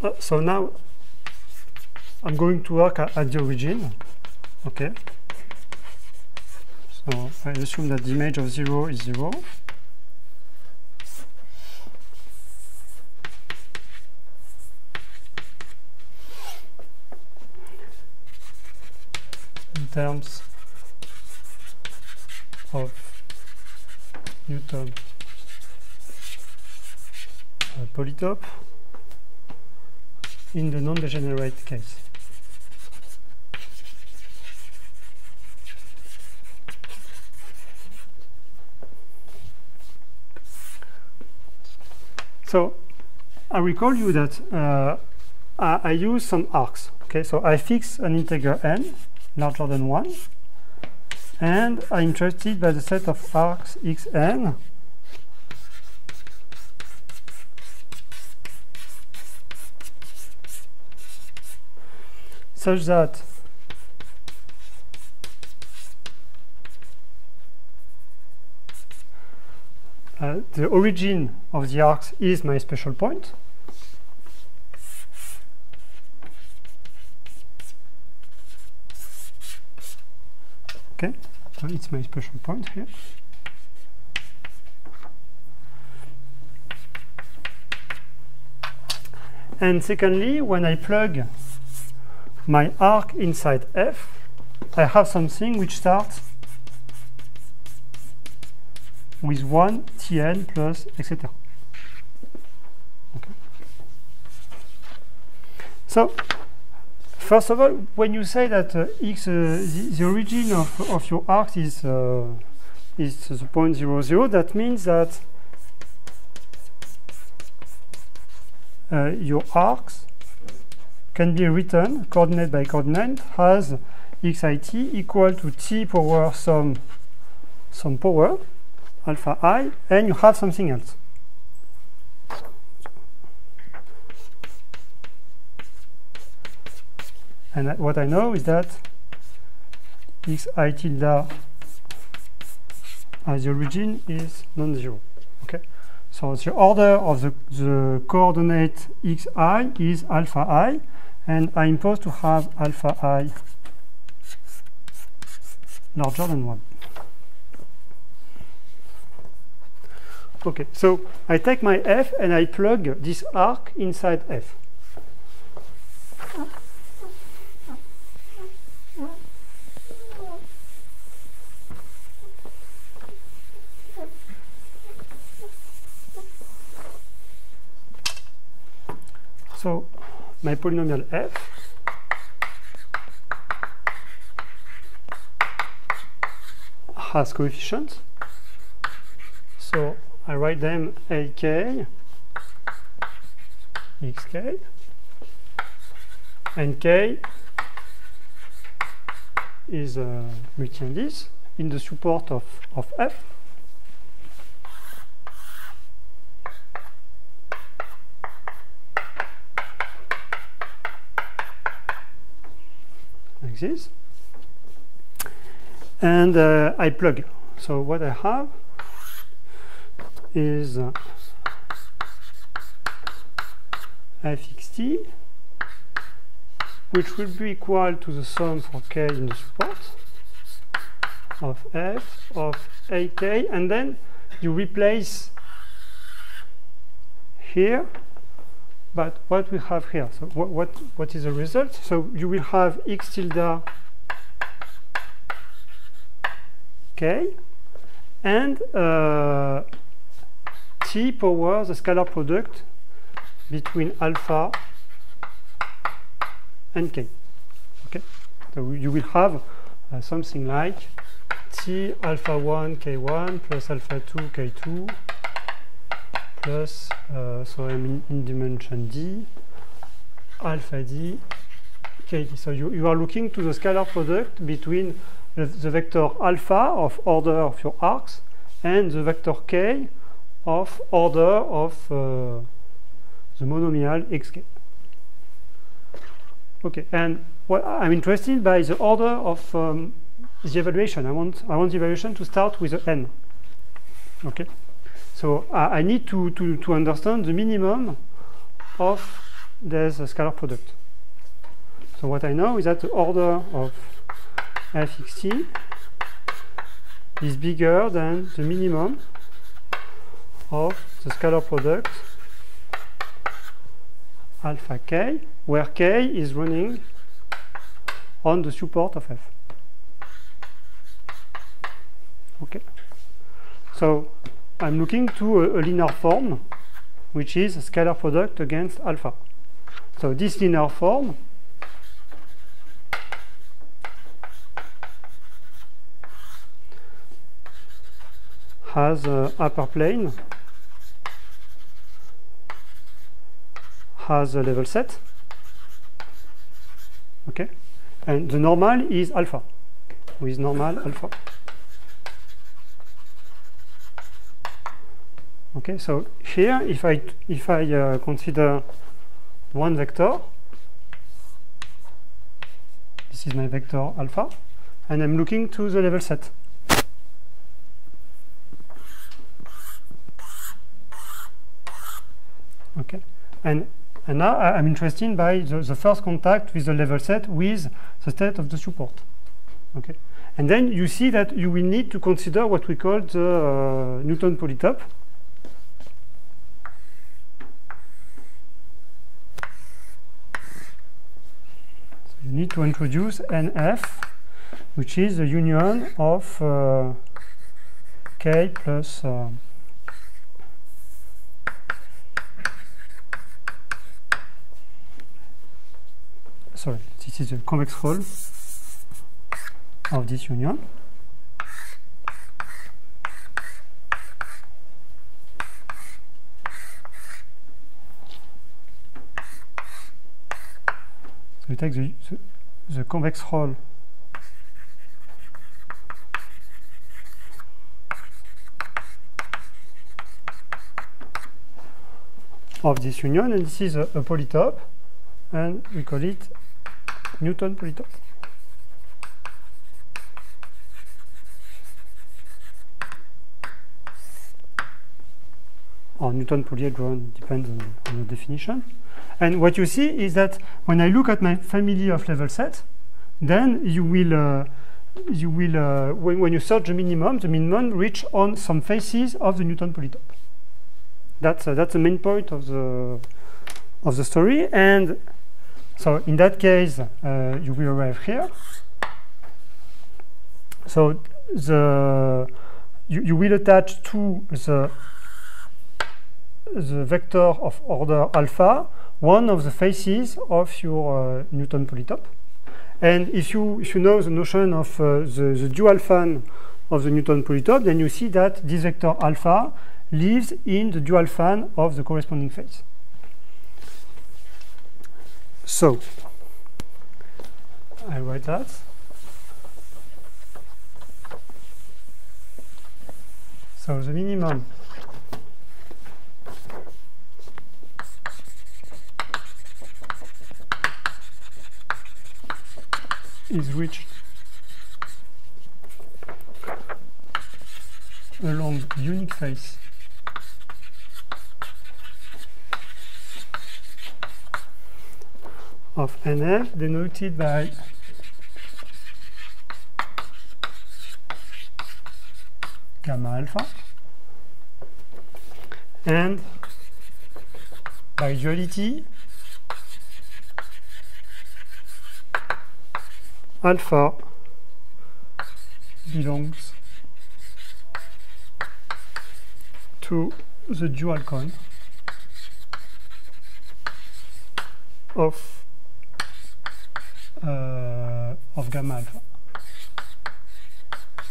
Uh, so now I'm going to work at, at the origin. Okay. So I assume that the image of 0 is 0. In terms of Newton uh, polytope in the non-degenerate case. So I recall you that uh, I, I use some arcs. Okay, so I fix an integer n larger than 1 and I'm interested by the set of arcs xn such that uh, the origin of the arcs is my special point. Okay, so it's my special point here. And secondly, when I plug my arc inside F, I have something which starts with 1 Tn plus etc. Okay. So, first of all, when you say that uh, x, uh, the, the, origin of, of your arc is, uh, is the point 0, 0, that means that uh, your arcs can be written coordinate by coordinate as xit equal to t power some some power alpha i and you have something else. And what I know is that xi tilde as the origin is non-zero okay? So the order of the, the coordinate xi is alpha i and I impose to have alpha i larger than 1. Okay, so I take my f and I plug this arc inside f. So my polynomial f has coefficients. So I write them ak, xk, and k is uh, multi-indice in the support of, of f. like this. And uh, I plug. So what I have is uh, fxt which will be equal to the sum for k in the support of f of ak and then you replace here but what we have here so what what, what is the result? So you will have x tilde k and uh, t power the scalar product between alpha and k. Okay? So you will have uh, something like t alpha 1 k1 plus alpha 2 k2 plus, uh, so I'm in, in dimension d, alpha d, k. So you, you are looking to the scalar product between the, the vector alpha of order of your arcs and the vector k of order of uh, the monomial xk. Okay, and what I'm interested by the order of um, the evaluation. I want I want the evaluation to start with the n. Okay, so I, I need to, to to understand the minimum of this scalar product. So what I know is that the order of fxt is bigger than the minimum of the scalar product alpha k, where k is running on the support of f. Okay. So I'm looking to a, linear form, which is a scalar product against alpha. So this linear form has a upper plane has a level set okay? And the normal is alpha with normal alpha okay so here if I if I uh, consider one vector this is my vector alpha and I'm looking to the level set. Okay and and now I'm interested by the, the first contact with the level set with the state of the support. Okay and then you see that you will need to consider what we call the uh, Newton polytope you need to introduce NF which is the union of uh, K plus uh, sorry, this is the convex hull of this union. We take the, the, convex hull of this union and this is a, a polytope and we call it Newton polytope. Or Newton polyhedron depends on, on the definition. And what you see is that when I look at my family of level sets, then you will uh, you will uh, when, when you search the minimum, the minimum reach on some faces of the Newton polytope. That's uh, that's the main point of the of the story. And so in that case, uh, you will arrive here. So the you, you will attach to the the vector of order alpha one of the faces of your uh, Newton polytope. And if you if you know the notion of uh, the, the dual fan of the Newton polytope, then you see that this vector alpha lives in the dual fan of the corresponding face. So, I write that. So the minimum is reached along unique face. Of NF denoted by gamma alpha and by duality alpha. Belongs to the dual cone of uh, of gamma alpha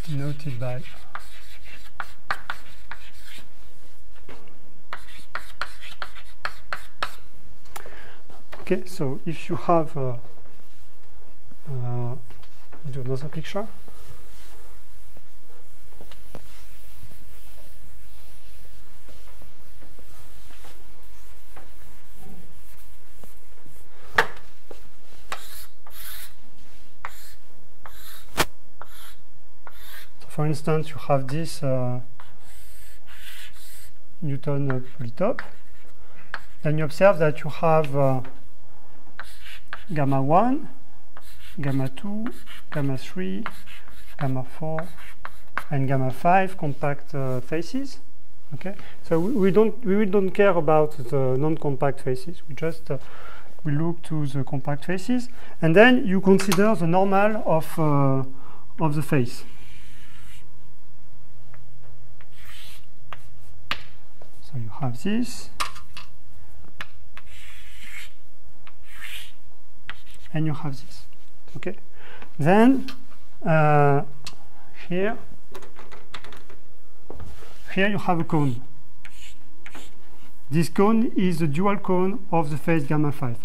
denoted by okay so if you have uh, uh, do another picture. So for instance, you have this uh, Newton polytope. Then you observe that you have uh, gamma 1, gamma 2, gamma 3, gamma 4, and gamma 5 compact uh, faces. Okay, so we, we don't we don't care about the non-compact faces. We just uh, we look to the compact faces, and then you consider the normal of uh, of the face. So you have this, and you have this. Okay. Then uh, here, here you have a cone. This cone is the dual cone of the face gamma 5.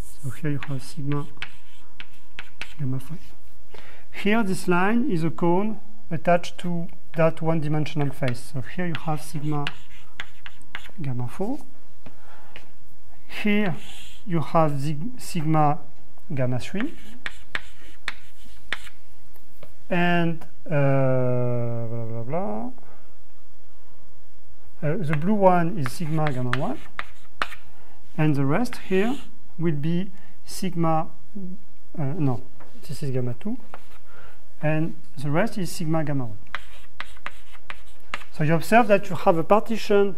So here you have sigma gamma 5. Here this line is a cone attached to that one-dimensional face. So here you have sigma gamma 4. Here you have sigma gamma 3 and uh, blah blah blah uh, the blue one is sigma gamma 1 and the rest here will be sigma uh, no this is gamma 2 and the rest is sigma gamma 1 so you observe that you have a partition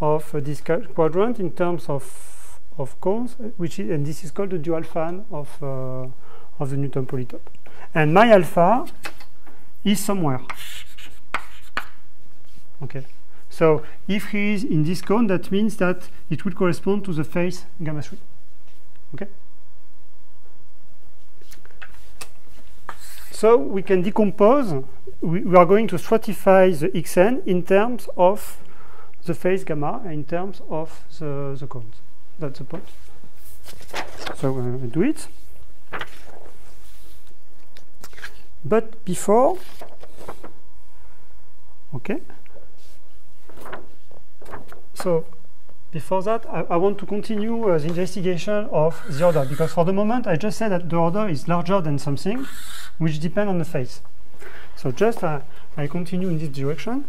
of uh, this quadrant in terms of of cones, which is, and this is called the dual fan of uh, of the Newton polytope. And my alpha is somewhere. Okay. So if he is in this cone, that means that it would correspond to the face gamma 3. Okay. So we can decompose. We, we are going to stratify the xn in terms of the face gamma in terms of the, the cones. That's the point. So uh, do it. But before, okay. So before that, I, I want to continue uh, the investigation of the order because for the moment I just said that the order is larger than something which depends on the face. So just uh, I continue in this direction.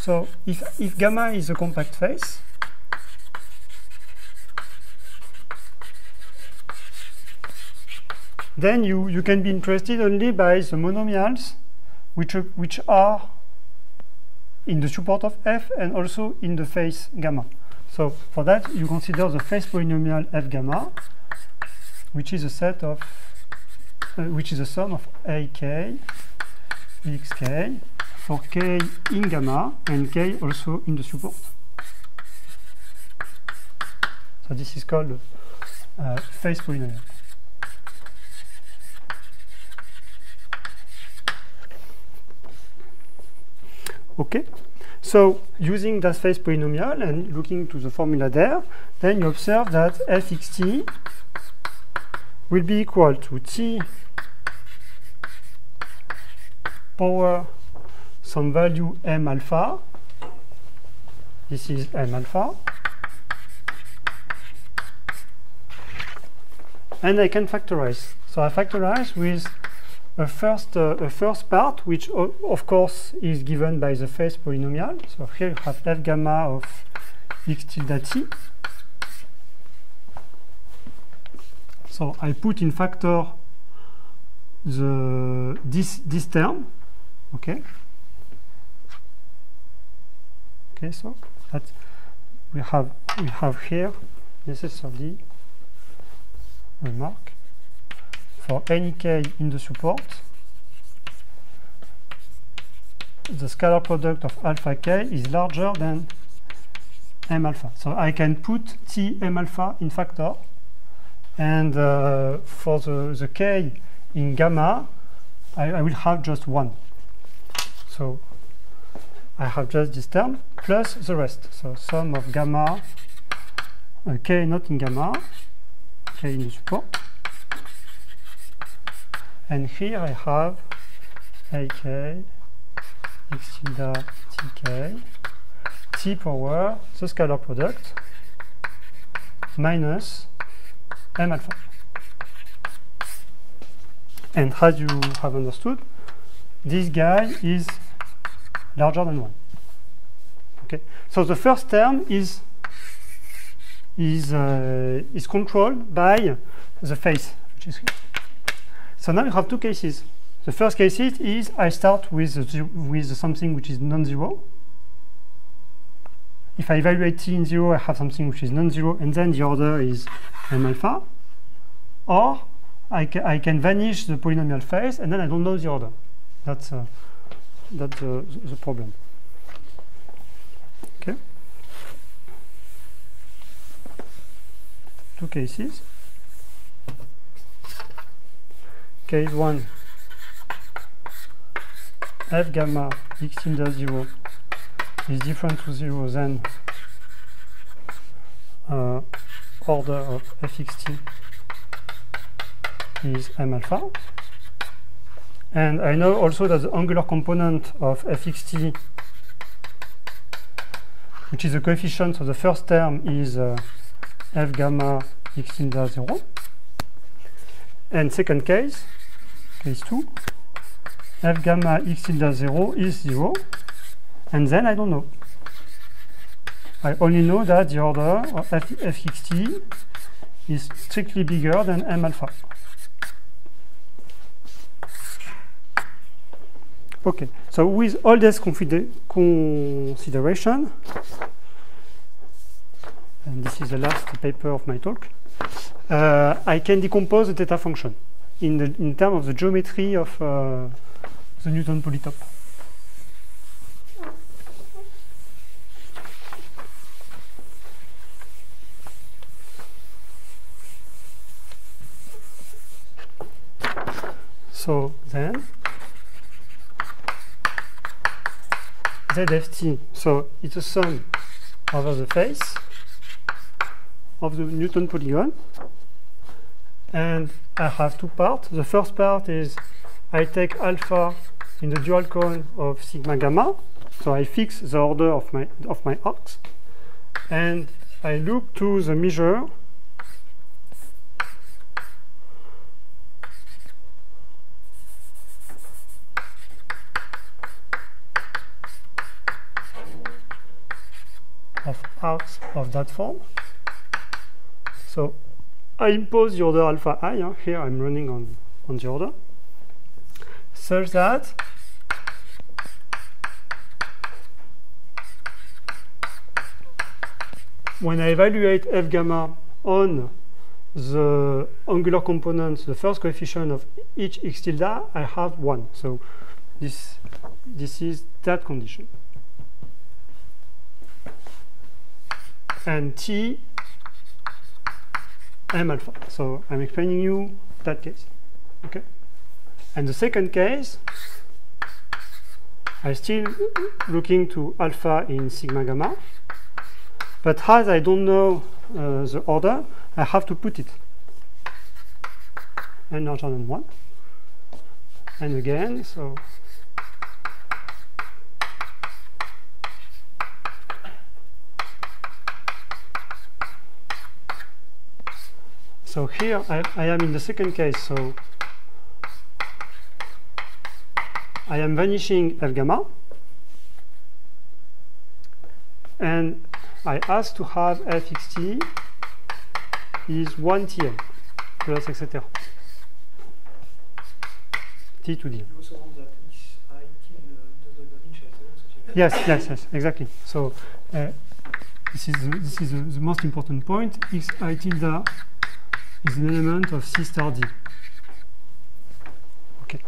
So if, if gamma is a compact face, then you, you can be interested only by the monomials which, which are in the support of f and also in the face gamma. So for that, you consider the face polynomial f gamma, which is a set of, uh, which is a sum of ak, xk, for k in gamma and k also in the support. So this is called uh, face polynomial. Okay, so using that face polynomial and looking to the formula there, then you observe that fxt will be equal to t power some value m alpha. This is m alpha. And I can factorize. So I factorize with a first, uh, a first part, which of course is given by the face polynomial. So here you have f gamma of x tilde t. So I put in factor the this this term, okay. Okay, so that we have we have here necessarily remark for any k in the support, the scalar product of alpha k is larger than m alpha. So I can put t m alpha in factor, and uh, for the, the k in gamma, I, I will have just one. So I have just this term plus the rest. So sum of gamma, uh, k not in gamma, k in the support. And here I have ak x tilde tk t power the scalar product minus m alpha. And as you have understood, this guy is larger than 1. Okay, so the first term is is uh, is controlled by the face, which is here. So now you have two cases. The first case is, I start with with something which is non-zero. If I evaluate t in zero, I have something which is non-zero, and then the order is m alpha. Or I, ca I can vanish the polynomial face, and then I don't know the order. That's uh, that's uh, the problem. Okay. Two cases. Case one. F gamma x tilde zero is different to zero, then uh, order of fxt is m alpha. And I know also that the angular component of fxt, which is the coefficient of the first term, is uh, f gamma x tilde 0. And second case, case 2, f gamma x tilde 0 is 0. And then I don't know. I only know that the order of f fxt is strictly bigger than m alpha. Okay, so with all this consideration, and this is the last paper of my talk, uh, I can decompose the theta function in, the, in terms of the geometry of uh, the Newton polytope. So then, ZFT, so it's a sum over the face of the Newton polygon. And I have two parts. The first part is I take alpha in the dual cone of sigma gamma. So I fix the order of my of my arcs. And I look to the measure of arcs of that form. So I impose the order alpha i. Here I'm running on, on the order. Such that when I evaluate f gamma on the angular component, the first coefficient of each x tilde, I have 1. So this, this is that condition. and T M alpha. So I'm explaining you that case. Okay. And the second case, I still looking to alpha in sigma gamma, but as I don't know uh, the order, I have to put it n larger than one. And again, so So here I, I, am in the second case, so I am vanishing F gamma, and I ask to have fxt is 1 tm plus etc. t to d. Yes, yes, yes, exactly. So uh, this is this is the most important point. X i tilde is an element of C star D. Okay.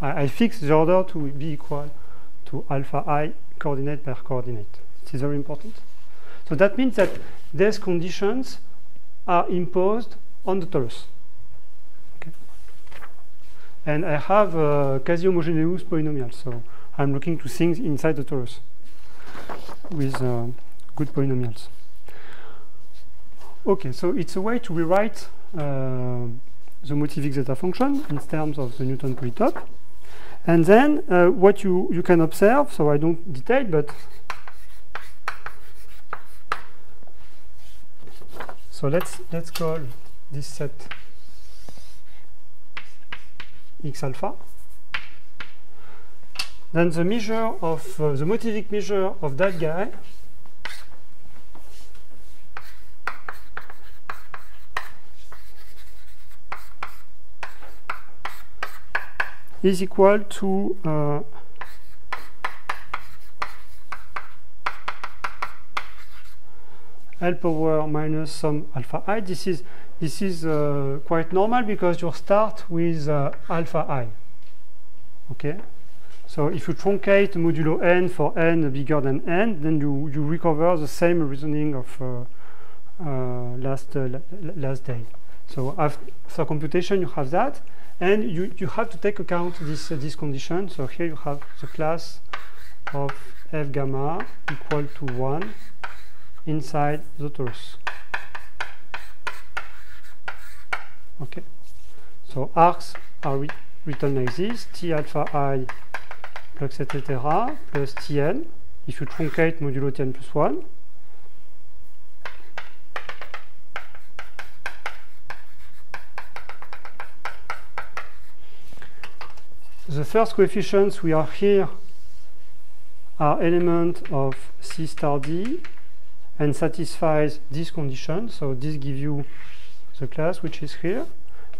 I, I fix the order to be equal to alpha i coordinate per coordinate. It is very important. So that means that these conditions are imposed on the torus. Okay. And I have a quasi-homogeneous polynomial, so I'm looking to things inside the torus with uh, good polynomials. Okay, so it's a way to rewrite uh, the motivic zeta function in terms of the Newton polytope. And then uh, what you, you can observe, so I don't detail, but so let's let's call this set x alpha. Then the measure of uh, the motivic measure of that guy is equal to uh, L power minus some alpha i. This is this is uh, quite normal because you start with uh, alpha i. Okay, so if you truncate modulo n for n bigger than n, then you you recover the same reasoning of uh, uh last uh, last day. So after computation, you have that. And you, you have to take account this, uh, this condition. So here you have the class of f gamma equal to 1 inside the torus. Okay. So arcs are written like this, t alpha i plus etc. plus tn. If you truncate modulo tn plus 1, the first coefficients we are here are element of C star D and satisfies this condition. So this gives you the class which is here.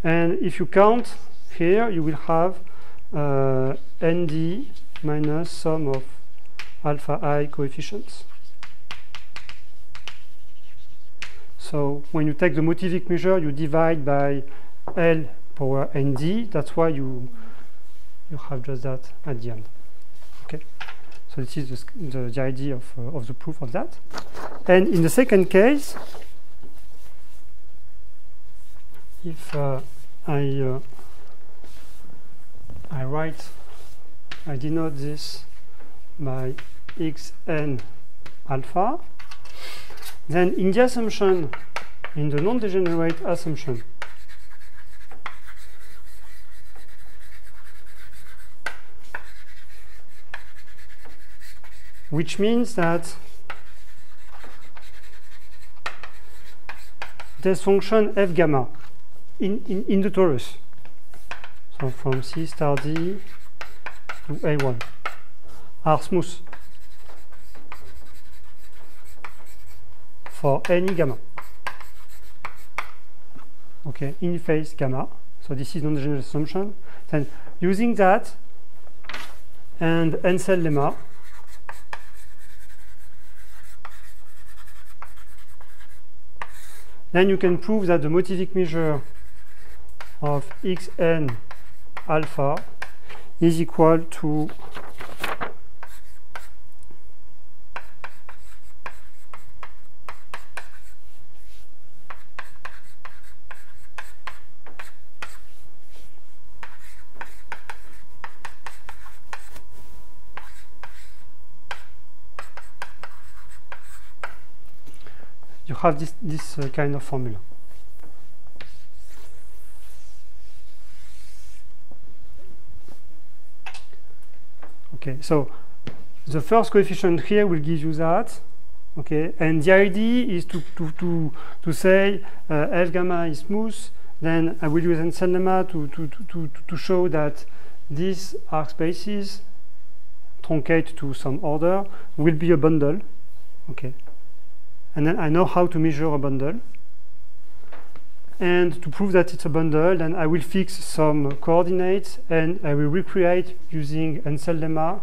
And if you count here, you will have uh, ND minus sum of alpha i coefficients. So when you take the motivic measure, you divide by L power ND. That's why you you have just that at the end. Okay, so this is the, the, the idea of, uh, of the proof of that. And in the second case, if uh, I uh, I write, I denote this by xn alpha, then in the assumption, in the non-degenerate assumption, which means that this function f gamma in, in, in the torus. So from C star D to A1 are smooth for any gamma. Okay, in face gamma. So this is non-general assumption. Then using that and Hensel lemma, Then you can prove that the motivic measure of xn alpha is equal to have this, this uh, kind of formula. Okay, so the first coefficient here will give you that. Okay, and the idea is to, to, to, to say uh, F gamma is smooth. Then I will use Hensel lemma to, to, to, to show that these arc spaces truncate to some order will be a bundle. Okay, and then I know how to measure a bundle. And to prove that it's a bundle, then I will fix some coordinates and I will recreate using Hensel lemma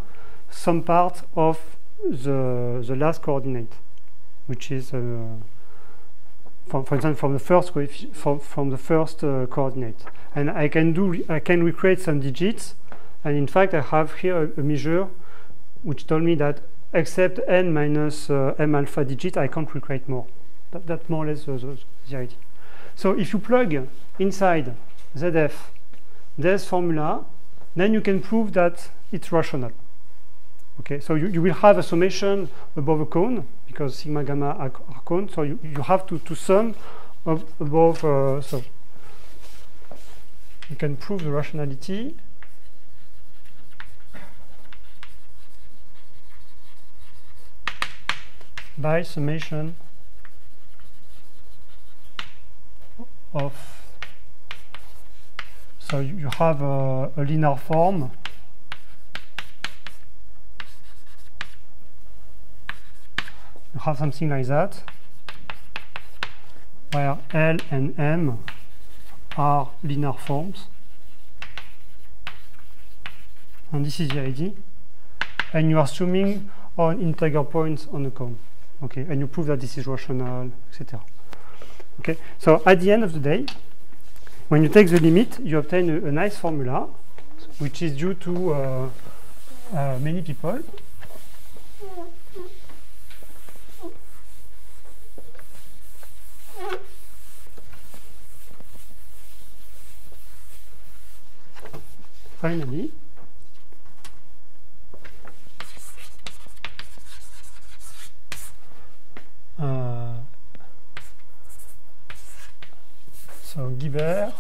some part of the, the last coordinate, which is, uh, from, for example, from the first from, from the first uh, coordinate. And I can do I can recreate some digits, and in fact I have here a, a measure which told me that except n minus uh, m alpha digit, I can't recreate more. That, that's more or less the, the, idea. So if you plug inside ZF this formula, then you can prove that it's rational. Okay, so you, you will have a summation above a cone because sigma gamma are, are cone. So you, you have to, to sum ab above. Uh, so you can prove the rationality. By summation of so you have a, a linear form. You have something like that where L and M are linear forms. And this is the idea. And you are assuming on integer points on the cone okay and you prove that this is rational etc okay so at the end of the day when you take the limit you obtain a, nice formula which is due to uh, uh, many people. Finally uh, and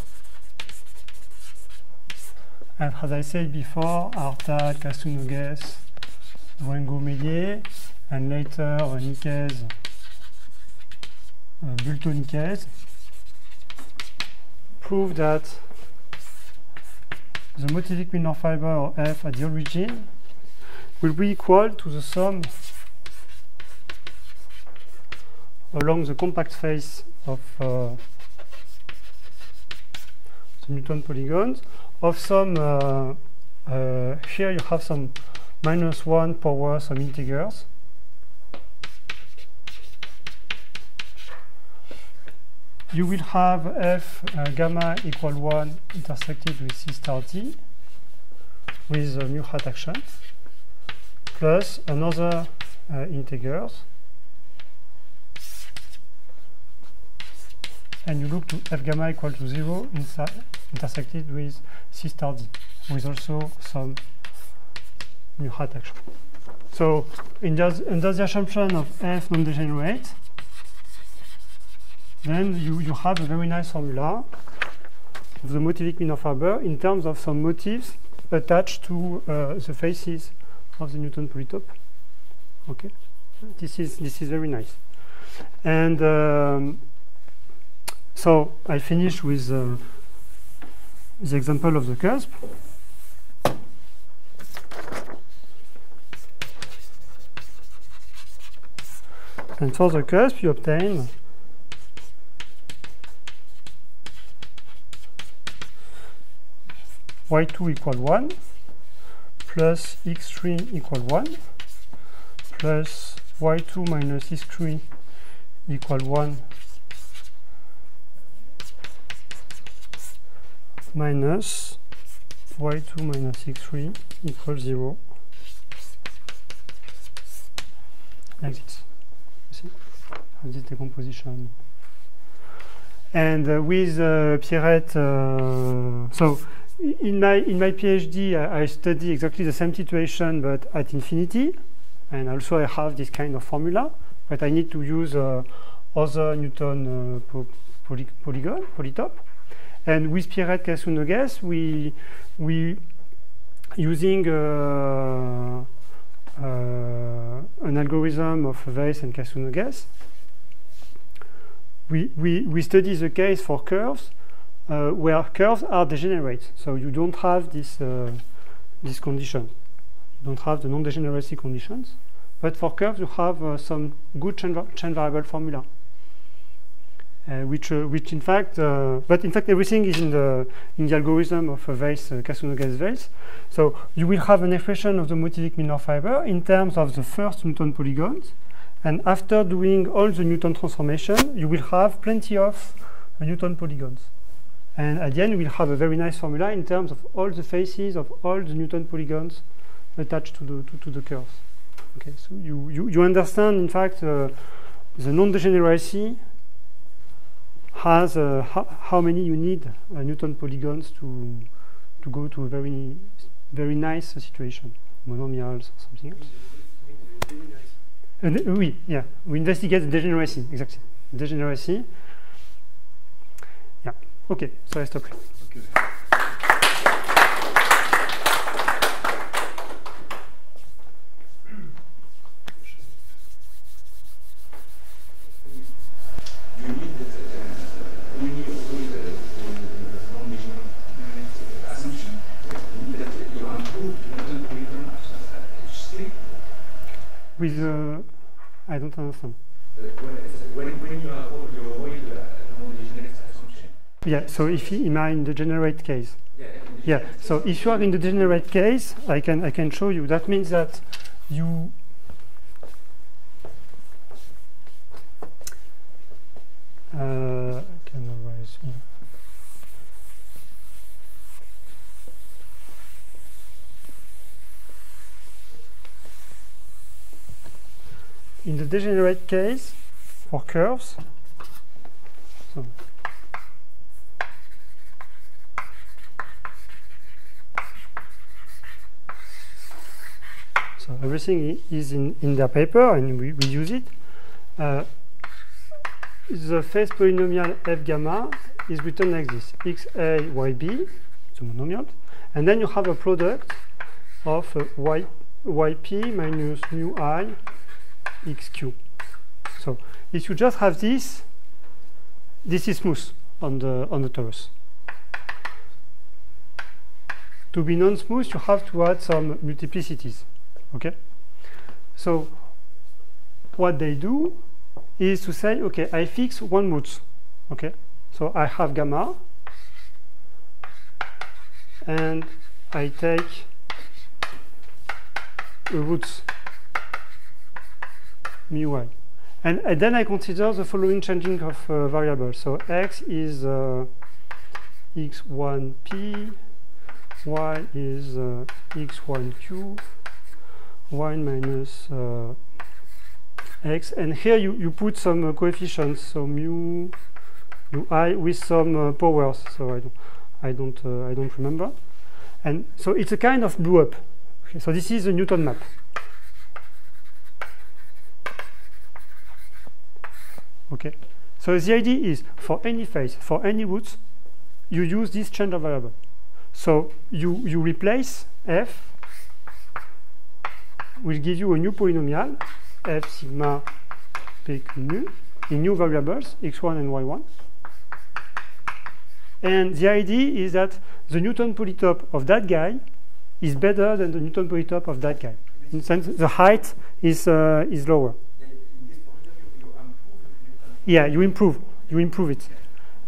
as I said before Arta, Casounogues, Wengo Meillet and later uh, Nicaise, uh, Bulto Nicaise prove that the motivic minor fiber or F at the origin will be equal to the sum along the compact face of uh, Newton polygons. Of some uh, uh, here you have some minus 1 power some integers. You will have f uh, gamma equal 1 intersected with c star t with uh, mu hat action plus another uh, integers. And you look to f gamma equal to 0 intersected with c star d with also some mu hat action so under the assumption of f non-degenerate then you, you have a very nice formula of the motivic mean Milnor fiber in terms of some motifs attached to uh, the faces of the Newton polytope. Okay, this is this is very nice. And um, so I finish with uh, the example of the cusp. And for the cusp, you obtain y2 equal 1 plus x3 equal 1 plus y2 minus x3 equal 1 minus y2 minus x3 equals 0 like this see? This decomposition. And uh, with uh, Pierrette uh, so in my in my PhD, I, I, study exactly the same situation, but at infinity, and also I have this kind of formula, but I need to use uh, other Newton uh, poly polygon polytope, and with Pierrette Cassou-Noguès, we we using uh, uh an algorithm of Veys and Cassou-Noguès, we, we, we study the case for curves uh, where curves are degenerate. So you don't have this, uh, this condition. You don't have the non-degeneracy conditions. But for curves, you have uh, some good chain, chain, variable formula. Which, uh, which in fact, uh, but in fact, everything is in the in the algorithm of uh, Veys, uh, Cassou-Noguès Veys. So you will have an expression of the motivic Milnor fiber in terms of the first Newton polygons, and after doing all the Newton transformation, you will have plenty of Newton polygons. And at the end, we'll have a very nice formula in terms of all the faces of all the Newton polygons attached to the, to, to the curves. Okay, so you, you, you understand, in fact, uh, the non-degeneracy has uh, ho how many you need uh, Newton polygons to, to go to a very, very nice situation. monomials or something else. Uh, oui, yeah, we investigate the degeneracy, exactly. Degeneracy. Yeah, okay, so I stop here. Ok. You need the, uh, when you avoid the, the non-degenerate assumption, you need that you improve the Newton polygon after uh, each step. With, uh, I don't understand. When, when, you avoid, you avoid the non-degenerate assumption. Yeah, so if you am I in the generate case, Yeah, Yeah, so if you are in the generate case, I can I can show you. That means that you uh, I can erase here. In the degenerate case for curves, so So everything is in, in their paper and we, we use it. Uh, the face polynomial f gamma is written like this x a y b, the monomial, and then you have a product of uh, y yp minus mu i xq. So if you just have this, this is smooth on the on the torus. To be non-smooth, you have to add some multiplicities. Okay? So what they do is to say, okay, I fix one root. Okay? So I have gamma and I take a root mu. And, and then I consider the following changing of uh, variables. So x is uh, x1p, y is uh, x1q, y minus uh, x, and here you, you put some uh, coefficients, so mu, mu i with some uh, powers. So I don't, I don't, I don't remember. And so it's a kind of blew up. Okay, so this is a Newton map. Okay. So the idea is for any face, for any roots, you use this change of variable. So you you replace f will give you a new polynomial f sigma p nu in new variables x1 and y1. And the idea is that the Newton polytope of that guy is better than the Newton polytope of that guy. In sense, the height is uh, is lower. Yeah, in this problem, you, you improve the Newton. Yeah, you improve. You improve it.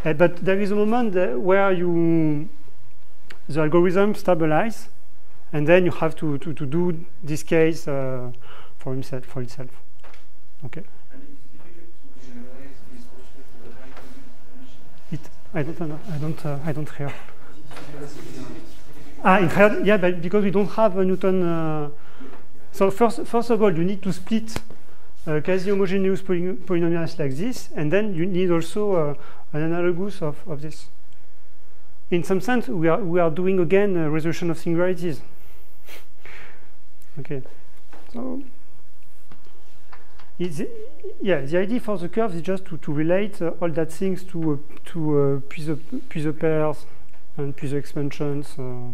Uh, but there is a moment uh, where you the algorithm stabilize, and then you have to, to, to do this case uh, for himself for itself. Okay. And it's difficult to generalize this postulate to the high dimension. I don't know. I don't. Uh, I don't hear. Ah, in heard, yeah, but because we don't have a Newton. Uh, so first, first of all, you need to split uh, quasi-homogeneous poly polynomials like this, and then you need also uh, an analogous of, of this. In some sense, we are we are doing again a resolution of singularities. <laughs> okay, so it's, yeah, the idea for the curves is just to, to relate uh, all that things to uh, to uh, pairs and Puiseux expansions. Uh,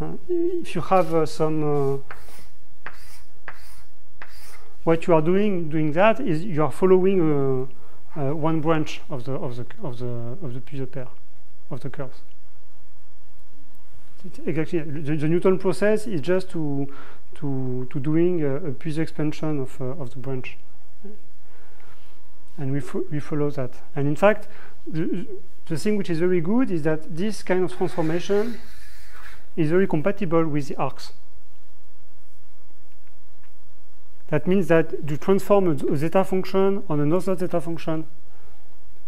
uh, if you have uh, some, uh, what you are doing doing that is you are following uh, uh, one branch of the of the of the of the Puiseux pair of the curves. Exactly, the, the Newton process is just to to to doing a, a Puiseux expansion of uh, of the branch and we, fo- we follow that. And in fact, the, the thing which is very good is that this kind of transformation is very compatible with the arcs. That means that you transform a, zeta function on another zeta function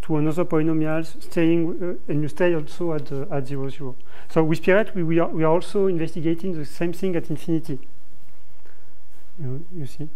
to another polynomial, staying uh, and you stay also at uh, at zero zero. So with Pierrette, we, we are we are also investigating the same thing at infinity. You, you see.